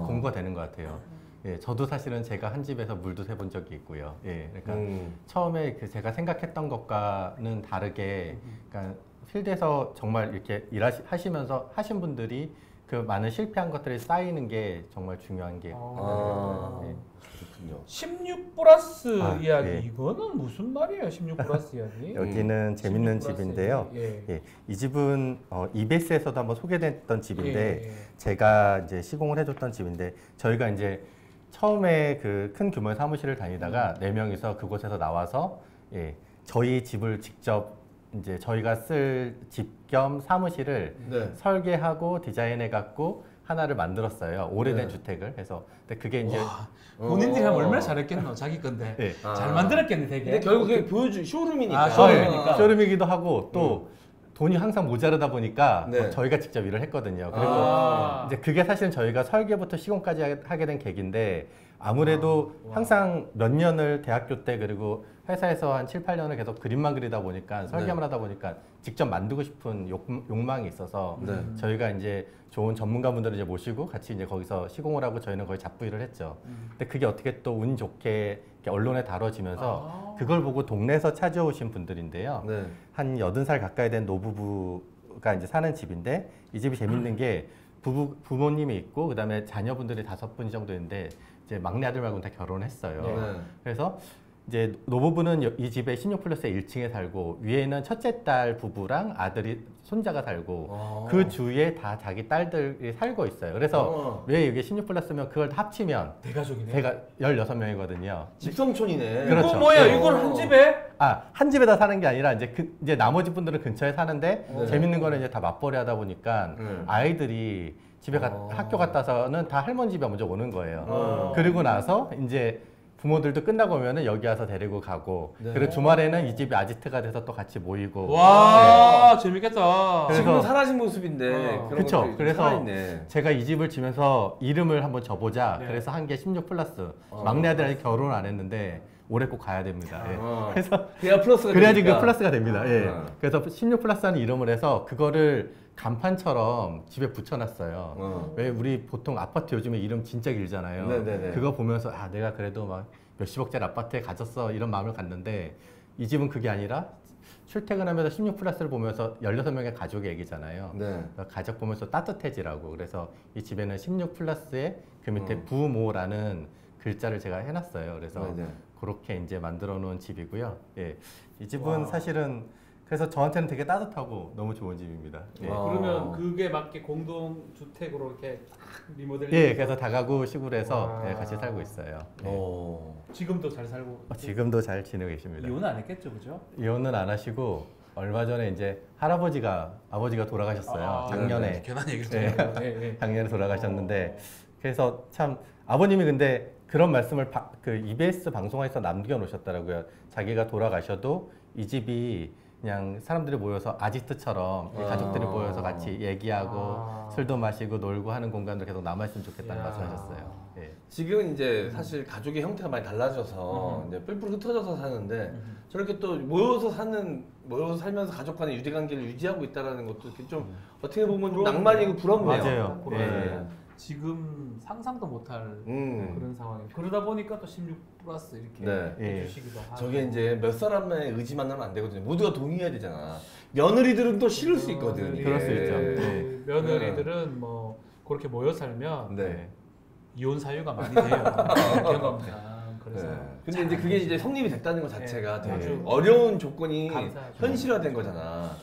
B: 아.
C: 공부가 되는 것 같아요. 예, 저도 사실은 제가 한 집에서 물도 세 본 적이 있고요. 예, 그러니까
B: 음.
C: 처음에 그 제가 생각했던 것과는 다르게, 그러니까 필드에서 정말 이렇게 일하시면서 하신 분들이 그 많은 실패한 것들이 쌓이는 게 정말 중요한 게.
B: 아,
C: 예.
B: 그렇군요.
A: 16 플러스
C: 아,
A: 이야기
C: 예.
A: 이거는 무슨 말이에요? 16 플러스 이야기.
C: 여기는 재밌는
A: 16 플러스
C: 집인데요.
A: 예.
C: 예, 이 집은 어, EBS에서도 한번 소개됐던 집인데
A: 예, 예.
C: 제가 이제 시공을 해줬던 집인데 저희가 이제 처음에 그 큰 규모의 사무실을 다니다가 네 명이서 그곳에서 나와서 예, 저희 집을 직접 이제 저희가 쓸 집 겸 사무실을
B: 네.
C: 설계하고 디자인해 갖고 하나를 만들었어요. 오래된
B: 네.
C: 주택을. 그래서 근데 그게 이제
A: 와, 본인들이 하면
B: 어.
A: 얼마나 잘했겠노 자기 건데
C: 예.
B: 아.
A: 잘 만들었겠네 되게.
B: 근데 결국 그게 보여주 쇼룸이니까.
A: 아, 쇼룸이니까.
C: 네, 쇼룸이기도 하고 또 돈이 항상 모자르다 보니까
B: 네.
C: 뭐 저희가 직접 일을 했거든요. 그리고
A: 아.
C: 이제 그게 사실은 저희가 설계부터 시공까지 하- 하게 된 계기인데 아무래도
A: 와.
C: 항상 몇 년을 대학교 때 그리고 회사에서 한 7, 8년을 계속 그림만 그리다 보니까 설계만
B: 네.
C: 하다 보니까 직접 만들고 싶은 욕, 욕망이 있어서
B: 네.
C: 저희가 이제 좋은 전문가분들을 이제 모시고 같이 이제 거기서 시공을 하고 저희는 거의 잡부 일을 했죠.
A: 음.
C: 근데 그게 어떻게 또 운 좋게 언론에 다뤄지면서
A: 아.
C: 그걸 보고 동네에서 찾아오신 분들인데요.
B: 네.
C: 한 여든 살 가까이 된 노부부가 이제 사는 집인데 이 집이 재밌는 게 부부 부모님이 있고 그다음에 자녀분들이 다섯 분 정도 있는데 이제 막내 아들 말고는 다 결혼했어요.
B: 네.
C: 그래서 이제 노부부는 여- 이 집에 16 플러스 1층에 살고 위에는 첫째 딸 부부랑 아들이 손자가 살고
B: 아.
C: 그 주위에 다 자기 딸들이 살고 있어요. 그래서
B: 어.
C: 왜 이게 16 플러스면 그걸 다 합치면
A: 대가족이네.
C: 제가 16명이거든요.
B: 집성촌이네.
C: 그렇죠.
A: 이거 뭐야?
C: 네.
A: 이걸 한 집에?
C: 아, 한 집에 다 사는 게 아니라 이제 그 이제 나머지 분들은 근처에 사는데
B: 네.
C: 재밌는 거는 이제 다 맞벌이 하다 보니까
B: 네.
C: 아이들이 집에 가,
B: 어.
C: 학교 갔다서는 다 할머니 집에 먼저 오는 거예요.
B: 어.
C: 그리고 나서 이제 부모들도 끝나고 오면은 여기 와서 데리고 가고
B: 네.
C: 그리고 주말에는 이 집이 아지트가 돼서 또 같이 모이고
A: 와 재밌겠다.
C: 그래서-
B: 지금은 사라진 모습인데
A: 어.
B: 좀
C: 그래서
B: 살아있네.
C: 제가 이 집을 지면서 이름을 한번 줘보자.
A: 네.
C: 그래서 한 게 16 플러스.
B: 어.
C: 막내 아들 아직 결혼 안 했는데 올해 꼭 가야 됩니다. 예.
B: 어.
C: 그래서
B: 그래야 플러스가
C: 그래야지
B: 되니까.
C: 그 플러스가 됩니다. 예.
B: 어.
C: 그래서 16 플러스라는 이름을 해서 그거를 간판처럼 집에 붙여놨어요.
B: 어.
C: 왜 우리 보통 아파트 요즘에 이름 진짜 길잖아요.
B: 네네네.
C: 그거 보면서 아 내가 그래도 막 몇십억짜리 아파트에 가졌어 이런 마음을 갖는데 이 집은 그게 아니라 출퇴근하면서 16 플러스를 보면서 16명의 가족의 얘기잖아요.
B: 네.
C: 가족 보면서 따뜻해지라고 그래서 이 집에는 16 플러스에 그 밑에
B: 어.
C: 부모라는 글자를 제가 해놨어요. 그래서
B: 네, 네.
C: 그렇게 이제 만들어 놓은 집이고요. 예. 이 집은
A: 와.
C: 사실은 그래서 저한테는 되게 따뜻하고 너무 좋은 집입니다. 예.
B: 와.
A: 그러면 그게 맞게 공동 주택으로 이렇게 리모델링.
C: 예, 그래서 다가구 시골에서
A: 와.
C: 예, 같이 살고 있어요. 예.
B: 어.
A: 지금도 잘 살고.
C: 어, 지금도 잘 지내고 계십니다.
A: 이혼 안 했겠죠, 그죠?
C: 이혼은 안 하시고 얼마 전에 이제 할아버지가 아버지가 돌아가셨어요.
A: 아,
C: 작년에
B: 네,
A: 괜한 얘기를
C: 예.
A: 좀. 예, 예.
C: 작년에 돌아가셨는데 그래서 참 아버님이 근데 그런 말씀을 바- 그 EBS 방송에서 남겨놓으셨더라고요. 자기가 돌아가셔도 이 집이 그냥 사람들이 모여서 아지트처럼
B: 아.
C: 가족들이 모여서 같이 얘기하고
A: 아.
C: 술도 마시고 놀고 하는 공간으로 계속 남아있으면 좋겠다는. 말씀하셨어요. 예.
B: 지금은 이제 사실 가족의 형태가 많이 달라져서
A: 음.
B: 이제 뿔뿔 흩어져서 사는데
A: 음.
B: 저렇게 또 모여서 사는 모여서 살면서 가족 간의 유대 관계를 유지하고 있다라는 것도 좀 어떻게 보면 좀 낭만이고 부럽네요.
C: 맞아요.
A: 그러네.
C: 예.
A: 지금 상상도 못할
B: 음.
A: 그런 상황이에요. 그러다 보니까 또 16 플러스 이렇게
B: 네.
C: 예.
A: 해주시기도 하고.
B: 저게 이제 몇 사람의 의지만으로는 안 되거든요. 모두가 동의해야 되잖아. 며느리들은 또 싫을 수 있거든. 이게.
C: 그럴 수 있죠.
A: 그
C: 네.
A: 며느리들은 뭐 그렇게 모여 살면
B: 네.
A: 이혼 사유가 많이 돼요. 경험상. 그래서
B: 네. 근데 이제 그게 이제 성립이 됐다는 것 자체가
A: 네.
B: 되게 어려운 조건이
A: 감사하죠.
B: 현실화된 거잖아.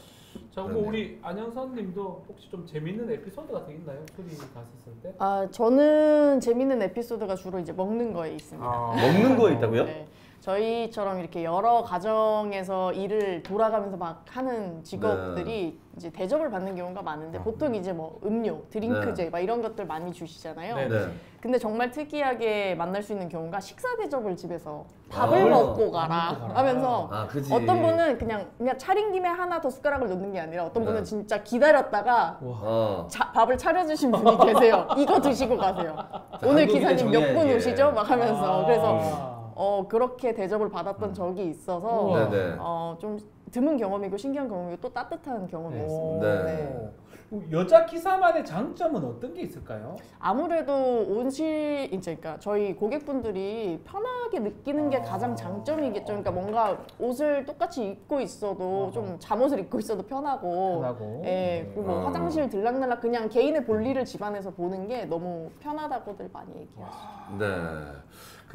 A: 자, 뭐
B: 그러네요.
A: 우리 안영선님도 혹시 좀 재밌는 에피소드 같은 게 있나요? 수리 갔었을 때?
D: 아 저는 재밌는 에피소드가 주로 이제 먹는 거에 있습니다.
A: 아.
B: 먹는 거 있다고요?
D: 네. 저희처럼 이렇게 여러 가정에서 일을 돌아가면서 막 하는 직업들이 이제 대접을 받는 경우가 많은데 보통 이제 뭐 음료, 드링크제 막 이런 것들 많이 주시잖아요.
A: 네.
B: 네.
D: 근데 정말 특이하게 만날 수 있는 경우가 식사 대접을 집에서 밥을
B: 아.
D: 먹고 가라. 하면서
B: 아.
D: 어떤 분은 그냥 그냥 차린 김에 하나 더 숟가락을 넣는 게 아니라 어떤 분은
B: 네.
D: 진짜 기다렸다가
B: 어.
D: 자- 밥을 차려주신 분이 계세요. 이거 드시고 가세요. 오늘 기사님 몇 분 오시죠? 막 하면서
A: 아.
D: 그래서 어 그렇게 대접을 받았던 적이 있어서
A: 우와.
B: 네네.
D: 어 좀 드문 경험이고 신기한 경험이고 또 따뜻한 경험이었습니다.
B: 네.
D: 네.
A: 어, 여자 기사만의 장점은 어떤 게 있을까요?
D: 아무래도 온실 이제 그러니까 저희 고객분들이 편하게 느끼는 게 가장 장점이겠죠. 그러니까 뭔가 옷을 똑같이 입고 있어도 좀 잠옷을 입고 있어도 편하고,
A: 편하고.
D: 예, 그리고 뭐
B: 어.
D: 화장실 들락날락 그냥 개인의 볼일을 집안에서 보는 게 너무 편하다고들 많이 얘기하시죠.
B: 네.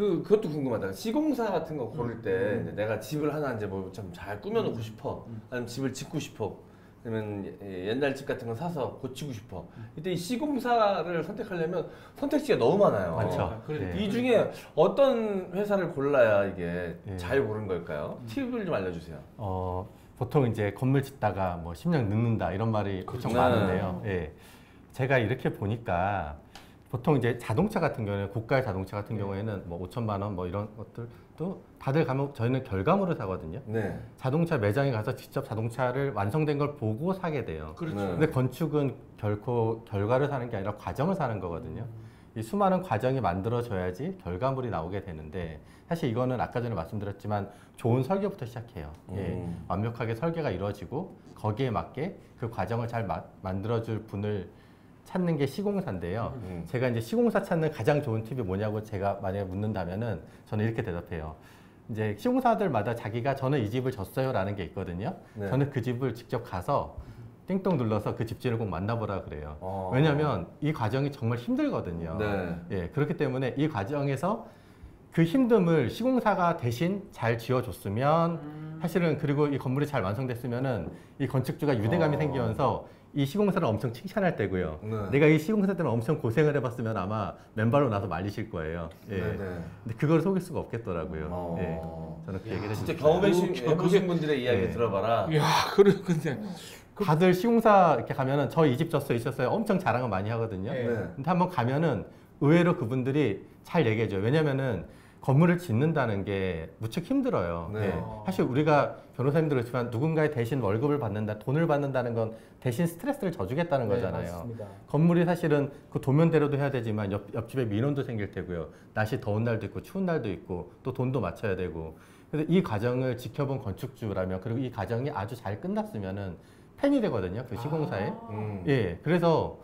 B: 그 그것도 궁금하다. 시공사 같은 거 고를 때
A: 음.
B: 이제 내가 집을 하나 이제 뭐 좀 잘 꾸며놓고 싶어. 아니면 집을 짓고 싶어. 그러면 예- 옛날 집 같은 거 사서 고치고 싶어. 이때 이 시공사를 선택하려면 선택지가 너무 많아요.
C: 많죠.
A: 아, 그래.
C: 네.
B: 이 중에 어떤 회사를 골라야 이게
C: 예.
B: 잘 고른 걸까요? 팁을 좀 알려주세요.
C: 어, 보통 이제 건물 짓다가 뭐 10년 늦는다 이런 말이 엄청
B: 네.
C: 많은데요. 예. 제가 이렇게 보니까 보통 이제 자동차 같은 경우에는 고가의 자동차 같은 경우에는 뭐 5천만 원 뭐 이런 것들도 다들 가면 저희는 결과물을 사거든요.
B: 네.
C: 자동차 매장에 가서 직접 자동차를 완성된 걸 보고 사게 돼요.
A: 그렇죠.
B: 네.
C: 근데 건축은 결코 결과를 사는 게 아니라 과정을 사는 거거든요. 이 수많은 과정이 만들어져야지 결과물이 나오게 되는데 사실 이거는 아까 전에 말씀드렸지만 좋은 설계부터 시작해요. 예,
B: 음.
C: 완벽하게 설계가 이루어지고 거기에 맞게 그 과정을 잘 마- 만들어줄 분을 찾는 게 시공사인데요.
B: 음.
C: 제가 이제 시공사 찾는 가장 좋은 팁이 뭐냐고 제가 만약에 묻는다면은 저는 이렇게 대답해요. 이제 시공사들마다 자기가 저는 이 집을 졌어요라는 게 있거든요.
B: 네.
C: 저는 그 집을 직접 가서 띵동 눌러서 그 집주인을 꼭 만나보라 그래요.
B: 어.
C: 왜냐하면 이 과정이 정말 힘들거든요.
B: 네.
C: 예, 그렇기 때문에 이 과정에서 그 힘듦을 시공사가 대신 잘 지어줬으면
A: 음.
C: 사실은 그리고 이 건물이 잘 완성됐으면은 이 건축주가 유대감이
B: 어.
C: 생기면서 이 시공사를 엄청 칭찬할 때고요.
B: 네.
C: 내가 이 시공사 때는 엄청 고생을 해봤으면 아마 맨발로 나서 말리실 거예요. 예.
B: 네, 네.
C: 근데 그걸 속일 수가 없겠더라고요.
B: 어.
C: 예. 저는 그 얘기를
B: 진짜
C: 해주고 싶어요.
B: 경험해신
A: 그게-
B: 해보신 분들의 이야기
C: 네.
B: 들어봐라.
A: 이야, 그래 근데
C: 다들 시공사 이렇게 가면은 저 이 집 졌어요, 이집 졌어요 엄청 자랑을 많이 하거든요.
A: 네.
B: 네.
C: 근데 한번 가면은 의외로 그분들이 잘 얘기해줘요. 왜냐면은 건물을 짓는다는 게 무척 힘들어요.
B: 네.
C: 예. 사실 우리가 변호사님도 그렇지만 누군가의 대신 월급을 받는다, 돈을 받는다는 건 대신 스트레스를 져주겠다는
A: 네,
C: 거잖아요.
A: 맞습니다.
C: 건물이 사실은 그 도면대로도 해야 되지만 옆, 옆집에 민원도 생길 테고요. 날씨 더운 날도 있고 추운 날도 있고 또 돈도 맞춰야 되고. 그래서 이 과정을 지켜본 건축주라면 그리고 이 과정이 아주 잘 끝났으면은 팬이 되거든요. 그 시공사에.
A: 아.
B: 음.
C: 예, 그래서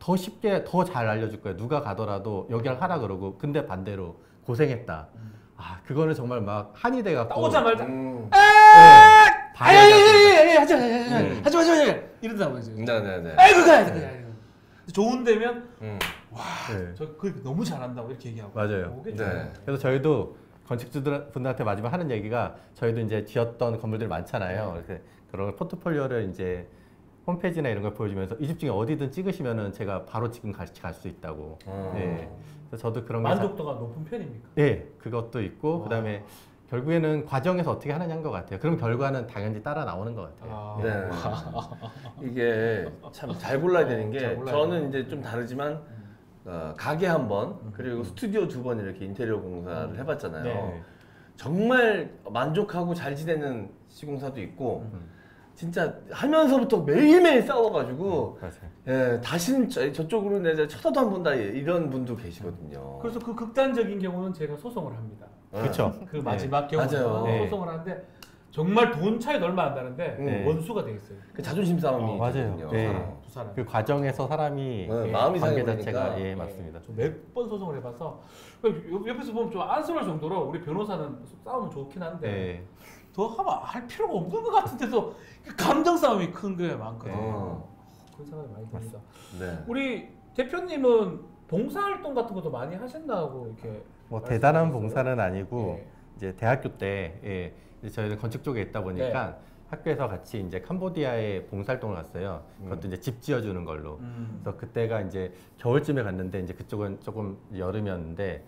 C: 더 쉽게 더 잘 알려줄 거예요. 누가 가더라도 여기랑 하라 그러고 근데 반대로 고생했다. 아, 그거는 정말 막 한이 돼갖고
A: 따오자마자
B: 음.
C: 예, 다
A: 아이,
C: 얘기하거든요.
A: 아이, 아이, 하지 마, 하지 마,
B: 음.
A: 하지 마, 하지 마, 하지 마. 이러다 보지.
B: 네네네.
A: 아이 그거 아니다, 그거 아니다. 좋은 데면
B: 음.
C: 네,
A: 저그 너무 잘한다고 이렇게 얘기하고.
C: 맞아요.
B: 네.
C: 그래서 저희도 건축주분들한테 마지막 하는 얘기가 저희도 이제 지었던 건물들 많잖아요. 그래서 그런 걸 포트폴리오를 이제 홈페이지나 이런 걸 보여주면서 이 집 중에 어디든 찍으시면은 제가 바로 지금 같이 갈 수 있다고.
B: 어.
C: 예. 그래서 저도 그런 게 자-
A: 만족도가 높은 편입니까?
C: 예, 그것도 있고
A: 와.
C: 그다음에 결국에는 과정에서 어떻게 하느냐인 것 같아요. 그럼 결과는 당연히 따라 나오는 것 같아요.
A: 아.
B: 네. 이게 참 잘 골라야 되는
A: 게잘 골라야
B: 저는. 이제 좀 다르지만 어, 가게 한 번 그리고 스튜디오 두 번 이렇게 인테리어 공사를 해봤잖아요.
A: 네.
B: 정말 만족하고 잘 지내는 시공사도 있고
C: 음.
B: 진짜 하면서부터 매일매일 싸워가지고
C: 맞아요.
B: 예, 다시는 저, 저쪽으로 내가 쳐다도 안 본다 이런 분도 계시거든요.
A: 그래서 그 극단적인 경우는 제가 소송을 합니다.
B: 네.
C: 그렇죠.
A: 그 마지막
B: 맞아요.
A: 경우는
C: 네.
A: 소송을 하는데 정말 돈 차이 얼마 안 나는데
B: 네.
A: 원수가 돼 있어요.
B: 그 자존심 싸움이
C: 어, 맞아요. 네.
B: 사람.
A: 두 사람.
C: 그 과정에서 사람이
B: 네,
C: 예,
B: 마음이
C: 관계. 자체가 예 맞습니다.
A: 몇 번 소송을 해봐서 옆- 옆에서 보면 좀 안쓰러울 정도로 우리 변호사는 싸우면 좋긴 한데
C: 예.
A: 더 하면 할 필요가 없는 것 같은데도 그 감정 싸움이 큰 게 많거든요.
B: 어.
A: 그런 생각이 많이 듭니다.
B: 네.
A: 우리 대표님은 봉사활동 같은 것도 많이 하신다고 이렇게
C: 뭐. 대단한 봉사는 아니고
A: 예.
C: 이제 대학교 때 예, 이제 저희는 건축 쪽에 있다 보니까 학교에서 같이 이제 캄보디아에 봉사활동을 갔어요. 그것도 이제 집 지어주는 걸로.
A: 음.
C: 그래서 그때가 이제 겨울쯤에 갔는데 이제 그쪽은 조금 여름이었는데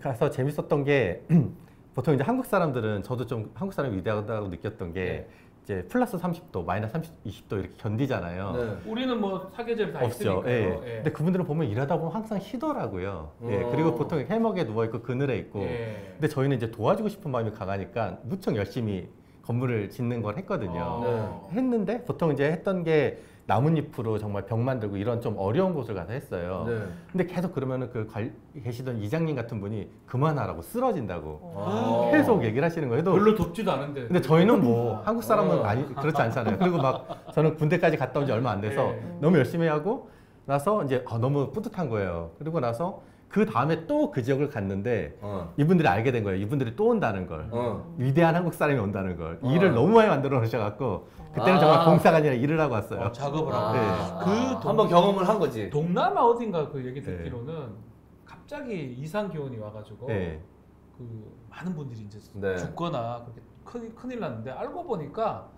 C: 가서 재밌었던 게 보통 이제 한국 사람들은 저도 좀 한국 사람이 위대하다고 느꼈던 게
A: 네.
C: 이제 플러스 30도, 마이너스 30, 20도 이렇게 견디잖아요.
B: 네.
A: 우리는 뭐 사계절 다
C: 없죠.
A: 있으니까요.
C: 예.
A: 예.
C: 근데 그분들은 보면 일하다 보면 항상 쉬더라고요. 예.
B: 어.
C: 그리고 보통 해먹에 누워 있고 그늘에 있고.
A: 예.
C: 근데 저희는 이제 도와주고 싶은 마음이 강하니까 무척 열심히 건물을 짓는 걸 했거든요.
A: 어.
C: 했는데 보통 이제 했던 게 나뭇잎으로 정말 벽 만들고 이런 좀 어려운 곳을 가서 했어요.
B: 네.
C: 근데 계속 그러면은 그 관, 계시던 이장님 같은 분이 그만하라고 쓰러진다고
B: 아.
C: 계속 얘기를 하시는 거예요. 또
A: 별로 덥지도 않은데.
C: 근데 저희는 뭐 한국 사람은
B: 어.
C: 아니 그렇지 않잖아요. 그리고 막 저는 군대까지 갔다 온 지 얼마 안 돼서
A: 네.
C: 너무 열심히 하고 나서 이제 아, 너무 뿌듯한 거예요. 그리고 나서 그 다음에 또 그 지역을 갔는데
B: 어.
C: 이분들이 알게 된 거예요. 이분들이 또 온다는 걸.
B: 어.
C: 위대한 한국 사람이 온다는 걸.
B: 어.
C: 일을 너무 많이 만들어 놓으셔갖고 그때는
B: 아.
C: 정말 봉사가 아니라 일을 하고 왔어요.
A: 어, 작업을 하고.
B: 아.
A: 그 동-
B: 한번 경험을 한 거지.
A: 동남아 어딘가 그 얘기
C: 네.
A: 듣기로는 갑자기 이상 기온이 와가지고
C: 네.
A: 그 많은 분들이 이제
B: 네.
A: 죽거나 그렇게 큰, 큰일 났는데 알고 보니까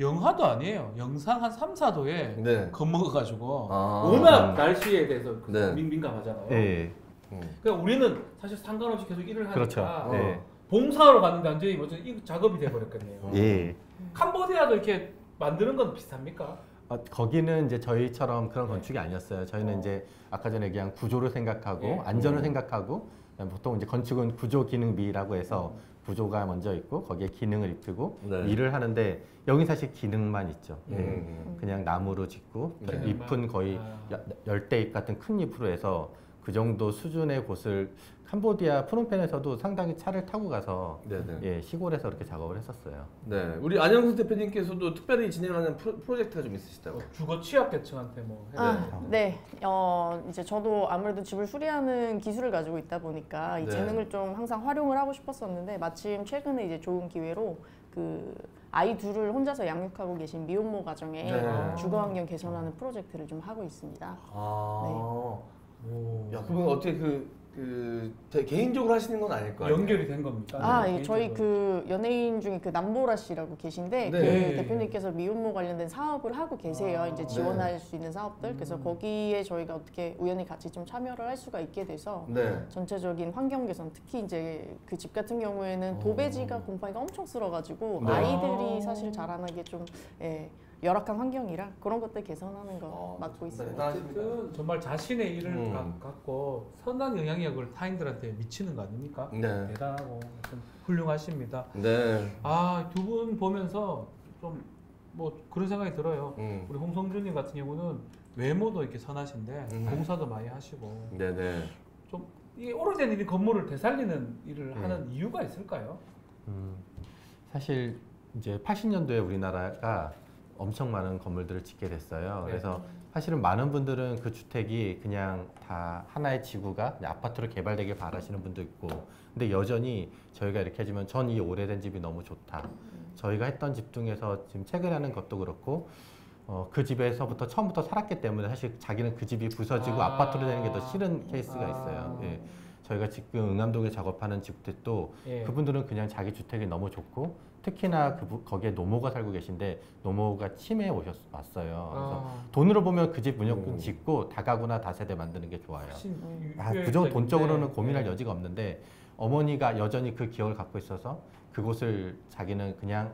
A: 영하도 아니에요. 영상 한 3, 4도에
B: 네.
A: 겁먹어가지고
B: 아.
A: 워낙 날씨에 대해서
B: 네.
A: 민- 민감하잖아요.
C: 네.
B: 음.
A: 그러니까 우리는 사실 상관없이 계속 일을 하니까
C: 그렇죠.
B: 어.
C: 네.
A: 봉사하러 갔는데 완전히 뭐이 작업이 돼버렸겠네요.
C: 예.
A: 캄보디아도 이렇게 만드는 건 비슷합니까?
C: 어, 거기는 이제 저희처럼 그런 건축이 아니었어요. 저희는 이제 아까 전에 얘기한 구조를 생각하고
A: 예.
C: 안전을
B: 음.
C: 생각하고 보통 이제 건축은 구조 기능 미라고 해서 구조가 먼저 있고 거기에 기능을 입히고
B: 네.
C: 미를 하는데 여기 사실 기능만 있죠. 예.
B: 음.
C: 그냥 나무로 짓고
B: 네.
C: 잎은 거의
A: 아.
C: 여- 열대잎 같은 큰 잎으로 해서 그 정도 수준의 곳을 캄보디아 프놈펜에서도 상당히 차를 타고 가서
B: 네네.
C: 예, 시골에서 이렇게 작업을 했었어요.
B: 네. 우리 안영수 대표님께서도 특별히 진행하는 프로, 프로젝트가 좀 있으시다고.
A: 뭐 주거 취약계층한테 뭐
D: 아, 네. 어, 이제 저도 아무래도 집을 수리하는 기술을 가지고 있다 보니까 이
B: 네.
D: 재능을 좀 항상 활용을 하고 싶었었는데 마침 최근에 이제 좋은 기회로 그 아이 둘을 혼자서 양육하고 계신 미혼모 가정의
B: 네.
D: 주거 환경 개선하는 프로젝트를 좀 하고 있습니다.
B: 아.
A: 오.
B: 야, 그분 어떻게 그, 그, 제 개인적으로 하시는 건 아닐 거 아니에요?
A: 연결이 된 겁니까?
D: 아,
A: 네,
D: 예, 저희. 그 연예인 중에 그 남보라 씨라고 계신데
B: 네.
D: 그 대표님께서 미혼모 관련된 사업을 하고 계세요.
A: 아,
D: 이제
B: 네.
D: 지원할 수 있는 사업들. 그래서
A: 음.
D: 거기에 저희가 어떻게 우연히 같이 좀 참여를 할 수가 있게 돼서
B: 네.
D: 전체적인 환경 개선, 특히 이제 그 집 같은 경우에는
B: 어.
D: 도배지가 곰팡이가 엄청 쓸어가지고
B: 네.
D: 아이들이
A: 아.
D: 사실 자라나게 좀 예, 열악한 환경이라 그런 것들 개선하는 거
B: 어,
D: 맡고
B: 네,
D: 있습니다.
A: 어쨌든 정말 자신의 일을
B: 음.
A: 가- 갖고 선한 영향력을 타인들한테 미치는 거 아닙니까?
B: 네.
A: 대단하고 좀 훌륭하십니다.
B: 네.
A: 아두 분 보면서 좀 뭐 그런 생각이 들어요.
B: 음.
A: 우리 홍성준님 같은 경우는 외모도 이렇게 선하신데
B: 음.
A: 봉사도 많이 하시고
B: 네네.
A: 좀 이게 오래된 일이 건물을 되살리는 일을
C: 네.
A: 하는 이유가 있을까요?
C: 음, 사실 이제 80년도에 우리나라가 엄청 많은 건물들을 짓게 됐어요.
A: 네.
C: 그래서 사실은 많은 분들은 그 주택이 그냥 다 하나의 지구가 아파트로 개발되길 바라시는 분도 있고, 근데 여전히 저희가 이렇게 하지만 전이 오래된 집이 너무 좋다. 저희가 했던 집 중에서 지금 최근에 하는 것도 그렇고, 어, 그 집에서부터 처음부터 살았기 때문에 사실 자기는 그 집이 부서지고
A: 아.
C: 아. 파트로 되는 게 더 싫은 케이스가
A: 아.
C: 있어요. 예. 저희가 지금 응암동에 작업하는 집들도
A: 예.
C: 그분들은 그냥 자기 주택이 너무 좋고 특히나 그 거기에 노모가 살고 계신데 노모가 치매에 오셨 왔어요. 그래서
A: 아,
C: 돈으로 보면 그 집 무조건
B: 음.
C: 짓고 다가구나 다세대 만드는 게 좋아요.
A: 훨씬
C: 아,
A: 유-
C: 그 정도
A: 유효적인데.
C: 돈적으로는 고민할
A: 네.
C: 여지가 없는데 어머니가 여전히 그 기억을 갖고 있어서 그곳을 자기는 그냥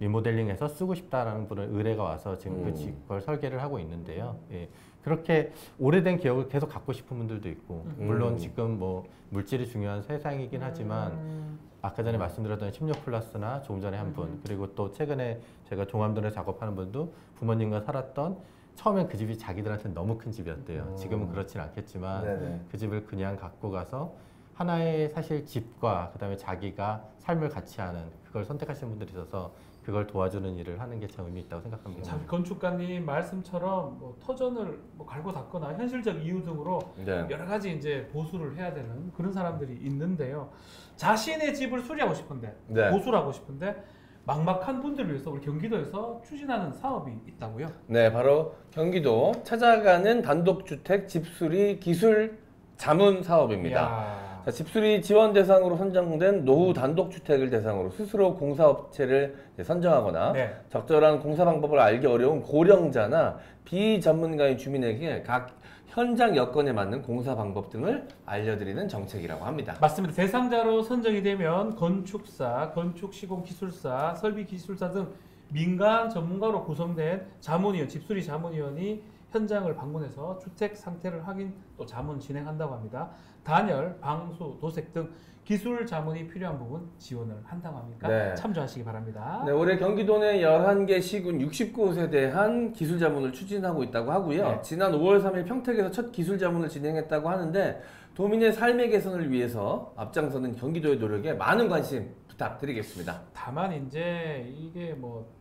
C: 리모델링해서 쓰고 싶다라는 분의 의뢰가 와서 지금
B: 음.
C: 그 집을 설계를 하고 있는데요. 예. 그렇게 오래된 기억을 계속 갖고 싶은 분들도 있고
B: 음.
C: 물론 지금 뭐 물질이 중요한 세상이긴 하지만
A: 음.
C: 아까 전에 말씀드렸던 16 플러스나 조금 전에 한분
A: 음.
C: 그리고 또 최근에 제가 종암동에 작업하는 분도 부모님과 살았던 처음엔 그 집이 자기들한테 너무 큰 집이었대요.
B: 음.
C: 지금은 그렇진 않겠지만
B: 네네.
C: 그 집을 그냥 갖고 가서 하나의 사실 집과 그다음에 자기가 삶을 같이 하는 그걸 선택하시는 분들이 있어서 그걸 도와주는 일을 하는 게 참 의미 있다고 생각합니다.
A: 참 건축가님 말씀처럼 뭐 터전을 뭐 갈고 닦거나 현실적 이유 등으로
B: 네.
A: 여러 가지 이제 보수를 해야 되는 그런 사람들이 있는데요. 자신의 집을 수리하고 싶은데
B: 네.
A: 보수를 하고 싶은데 막막한 분들을 위해서 우리 경기도에서 추진하는 사업이 있다고요.
B: 네, 바로 경기도 찾아가는 단독주택 집수리 기술 자문 사업입니다.
A: 이야.
B: 자, 집수리 지원 대상으로 선정된 노후 단독 주택을 대상으로 스스로 공사업체를 선정하거나
A: 네.
B: 적절한 공사 방법을 알기 어려운 고령자나 비전문가인 주민에게 각 현장 여건에 맞는 공사 방법 등을 알려드리는 정책이라고 합니다.
A: 맞습니다. 대상자로 선정이 되면 건축사, 건축시공기술사, 설비기술사 등 민간 전문가로 구성된 자문위원, 집수리 자문위원이 현장을 방문해서 주택 상태를 확인 또 자문 진행한다고 합니다. 단열, 방수, 도색 등 기술 자문이 필요한 부분 지원을 한다고 하니까
B: 네.
A: 참조하시기 바랍니다.
B: 네, 올해 경기도 내 11개 시군 69곳에 대한 기술 자문을 추진하고 있다고 하고요.
A: 네.
B: 지난 5월 3일 평택에서 첫 기술 자문을 진행했다고 하는데 도민의 삶의 개선을 위해서 앞장서는 경기도의 노력에 많은 관심 부탁드리겠습니다.
A: 다만 이제 이게 뭐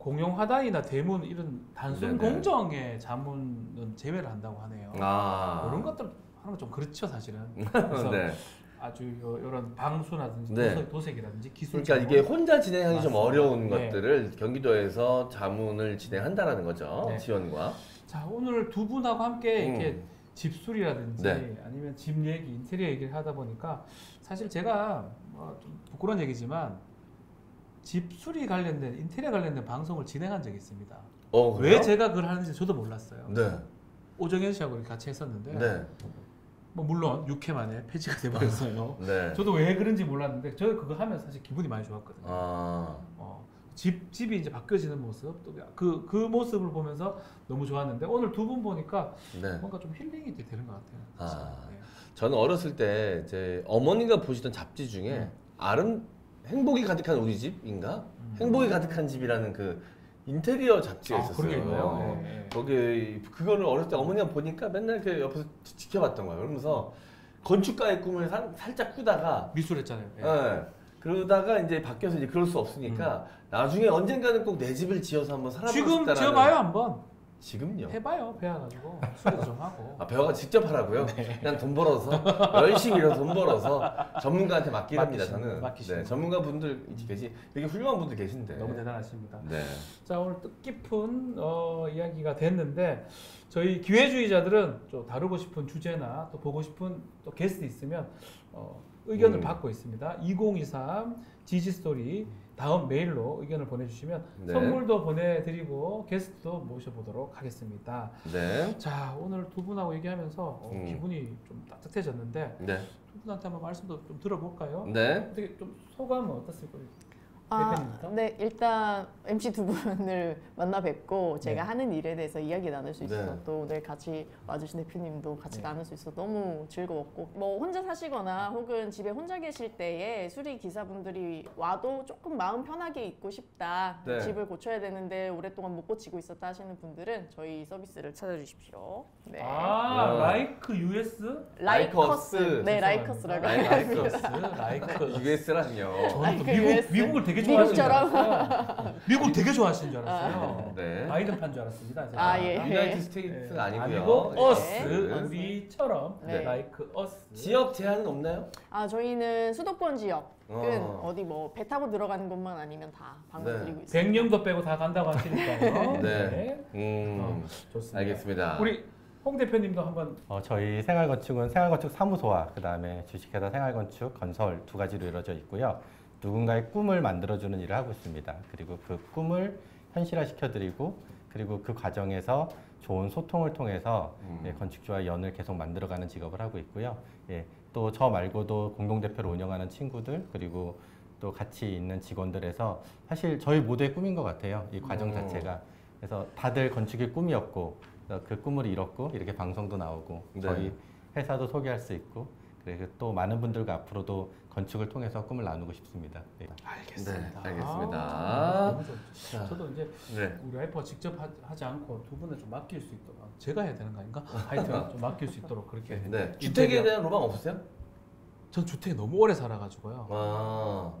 A: 공용 화단이나 대문 이런 단순
B: 네네.
A: 공정의 자문은 제외를 한다고 하네요.
B: 아.
A: 이런 것들 하는 건 좀 그렇죠 사실은. 그래서
B: 네.
A: 아주 요, 이런 방수라든지
B: 네.
A: 도색, 도색이라든지 기술
B: 그러니까 이게 혼자 진행하기 좀
A: 맞습니다.
B: 어려운
A: 네.
B: 것들을 경기도에서 자문을 진행한다라는 거죠.
A: 네.
B: 지원과.
A: 자 오늘 두 분하고 함께 이렇게
B: 음.
A: 집수리라든지
B: 네.
A: 아니면 집 얘기, 인테리어 얘기를 하다 보니까 사실 제가 뭐 좀 부끄러운 얘기지만 집 수리 관련된 인테리어 관련된 방송을 진행한 적이 있습니다.
B: 어,
A: 왜? 제가 그걸 하는지 저도 몰랐어요.
B: 네.
A: 오정현 씨하고 이렇게 같이 했었는데
B: 네.
A: 뭐 물론 6회 만에 폐지가 돼버렸어요.
B: 네.
A: 저도 왜 그런지 몰랐는데 저 그거 하면서 사실 기분이 많이 좋았거든요.
B: 아.
A: 어, 집 집이 이제 바뀌어지는 모습 또그그 그 모습을 보면서 너무 좋았는데 오늘 두 분 보니까
B: 네.
A: 뭔가 좀 힐링이 되는 것 같아요.
B: 아.
A: 네.
B: 저는 어렸을 때 이제 어머니가 보시던 잡지 중에
A: 네.
B: 아름 행복이 가득한 우리 집인가?
A: 음.
B: 행복이 가득한 집이라는 그 인테리어 잡지가
A: 아,
B: 있었어요.
A: 있나요? 네, 네.
B: 거기 그거를 어렸을 때 어머니가 보니까 맨날 그 옆에서 지- 지켜봤던 거예요. 그러면서 건축가의 꿈을 살- 살짝 꾸다가
A: 미술했잖아요. 네.
B: 예. 그러다가 이제 바뀌어서 이제 그럴 수 없으니까 나중에 언젠가는 꼭 내 집을 지어서 한번 살아보고
A: 음. 지금
B: 싶다라는
A: 지어봐요 한번.
B: 지금요?
A: 해봐요 배워가지고 수리도 좀 하고.
B: 아, 배워가 직접 하라고요?
A: 네.
B: 그냥 돈 벌어서 열심히 일해서 돈 벌어서 전문가한테 맡기랍니다 저는.
A: 맡기시는
B: 네, 전문가 분들 계시 되게 훌륭한 분들 계신데.
A: 너무 대단하십니다.
B: 네.
A: 자 오늘 뜻깊은 어, 이야기가 됐는데 저희 기회주의자들은 좀 다루고 싶은 주제나 또 보고 싶은 또 게스트 있으면 어, 의견을
B: 음.
A: 받고 있습니다. 2023 지지스토리 다음 메일로 의견을 보내주시면
B: 네.
A: 선물도 보내드리고 게스트도 모셔보도록 하겠습니다.
B: 네.
A: 자 오늘 두 분하고 얘기하면서 어,
B: 음.
A: 기분이 좀 따뜻해졌는데
B: 네.
A: 두 분한테 한번 말씀도 좀 들어볼까요?
B: 네.
A: 어떻게 좀 소감은 어떻습니까?
D: 아,
A: 대표님부터?
D: 네, 일단 MC 두 분을 만나 뵙고 제가
A: 네.
D: 하는 일에 대해서 이야기 나눌 수 있어서
B: 네.
D: 또 오늘 같이 와주신 대표님도 같이
A: 네.
D: 나눌 수 있어서 너무 즐거웠고 뭐 혼자 사시거나 혹은 집에 혼자 계실 때에 수리 기사분들이 와도 조금 마음 편하게 있고 싶다
B: 네.
D: 집을 고쳐야 되는데 오랫동안 못 고치고 있었다 하시는 분들은 저희 서비스를 찾아주십시오. 네.
A: 아
B: 아.
A: like US
B: 라이커스.
D: 네, 라이커스라고
A: 라이커스 라이커스
B: US라뇨.
A: 저는 또
D: like
A: 미국
D: US.
A: 미국을 되게 좋아하시는 줄
D: 미국처럼.
A: 알았어요. 미국 되게 좋아하시는 줄 알았어요.
B: 네.
A: 바이든 팬 줄 알았습니다. 제가.
D: 아, 예.
B: United State가
A: 네.
B: 아니고요.
A: 아니고
B: 네.
A: us
D: 네.
A: 우리처럼
D: 네.
A: like us
B: 지역 제한은 없나요?
D: 아 저희는 수도권 지역 은
B: 어.
D: 어. 디 뭐 배 타고 들어가는 곳만 아니면 다 방문
B: 네.
D: 드리고 있습니다.
A: 백령도 빼고 다 간다고 하시니까요.
B: 네. 음.
A: 어, 좋습니다.
B: 알겠습니다.
A: 우리 홍 대표님도 한번
C: 어, 저희 생활건축은 생활건축 사무소와 그 다음에 주식회사 생활건축 건설 두 가지로 이루어져 있고요. 누군가의 꿈을 만들어주는 일을 하고 있습니다. 그리고 그 꿈을 현실화시켜드리고 그리고 그 과정에서 좋은 소통을 통해서
B: 음.
C: 예, 건축주와 연을 계속 만들어가는 직업을 하고 있고요. 예, 또 저 말고도 공동대표를 운영하는 친구들 그리고 또 같이 있는 직원들에서 사실 저희 모두의 꿈인 것 같아요. 이 과정
B: 음.
C: 자체가. 그래서 다들 건축이 꿈이었고 그래서 그 꿈을 이뤘고 이렇게 방송도 나오고
B: 네.
C: 저희 회사도 소개할 수 있고 그리고 또 많은 분들과 앞으로도 건축을 통해서 꿈을 나누고 싶습니다. 네.
A: 알겠습니다.
B: 네, 알겠습니다.
A: 아, 너무 좋죠. 저도 이제
B: 네.
A: 우리 와이퍼가 직접 하, 하지 않고 두 분을 좀 맡길 수 있도록 제가 해야 되는 거 아닌가? 하여튼 좀 맡길 수 있도록 그렇게.
B: 네. 주택에 대한 로망 없으세요?
A: 전 주택에 너무 오래 살아가지고요.
B: 아,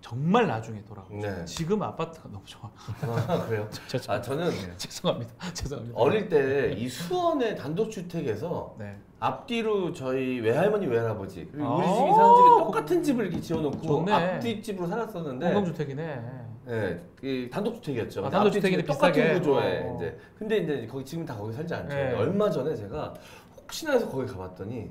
A: 정말 나중에 돌아가고
B: 네.
A: 지금 아파트가 너무 좋아.
B: 아 그래요?
A: 죄송합니다.
B: 아 저는
A: 죄송합니다. 죄송합니다.
B: 어릴 때 이 수원의 단독주택에서
A: 네.
B: 앞뒤로 저희 외할머니 외할아버지 그리고 우리
A: 아.
B: 집이 사는 집이 똑같은 집을 이렇게 지어놓고
A: 좋네.
B: 앞뒤 집으로 살았었는데
A: 공동주택이네.
B: 네, 그 단독주택이었죠.
A: 아, 단독주택인데
B: 앞뒤 집이 똑같은
A: 비싸게.
B: 구조에
A: 어.
B: 이제 근데 이제 거기 지금 다 거기 살지 않죠.
A: 네.
B: 얼마 전에 제가 혹시나 해서 거기 가봤더니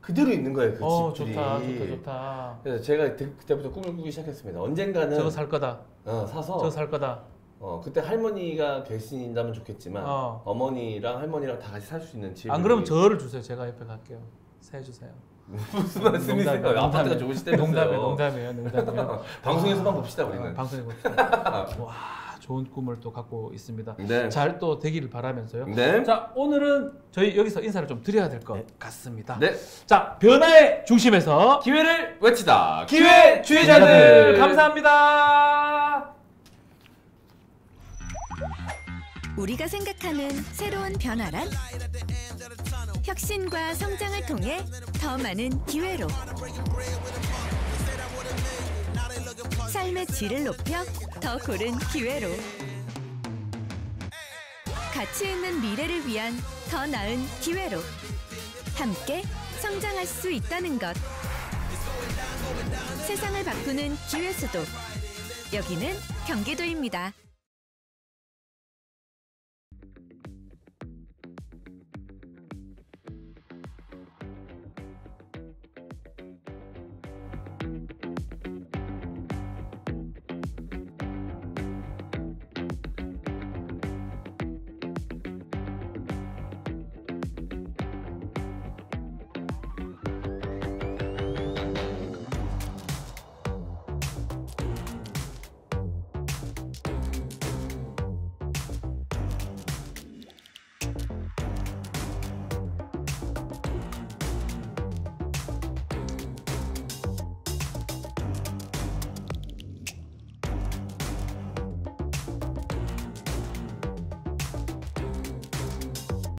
B: 그대로 있는 거예요. 그
A: 어
B: 집들이.
A: 좋다 좋다 좋다.
B: 그래서 제가 그- 그때부터 꿈을 꾸기 시작했습니다. 언젠가는
A: 저거 살 거다.
B: 어, 사서
A: 저거 살 거다.
B: 어, 그때 할머니가 계신다면 좋겠지만
A: 어.
B: 어. 머니랑 할머니랑 다 같이 살 수 있는 집.
A: 안 그러면 저를 주세요. 제가 옆에 갈게요. 세 주세요.
B: 무슨 말씀이세요?
A: 농담이에요.
B: 아파트가 좋으시다면서요.
A: 농담이에요. 농담이에요. 농담이에요.
B: 방송에서만 봅시다 우리는.
A: 어, 방송에 봅시다. 와 좋은 꿈을 또 갖고 있습니다.
B: 네.
A: 잘 또 되기를 바라면서요.
B: 네.
A: 자 오늘은 저희 여기서 인사를 좀 드려야 될 것 같습니다.
B: 네.
A: 자 변화의 중심에서
B: 기회를 외치다. 기회 주의자들.
A: 감사합니다.
E: 우리가 생각하는 새로운 변화란? 혁신과 성장을 통해 더 많은 기회로. 삶의 질을 높여 더 고른 기회로. 가치 있는 미래를 위한 더 나은 기회로. 함께 성장할 수 있다는 것. 세상을 바꾸는 기회 수도. 여기는 경기도입니다.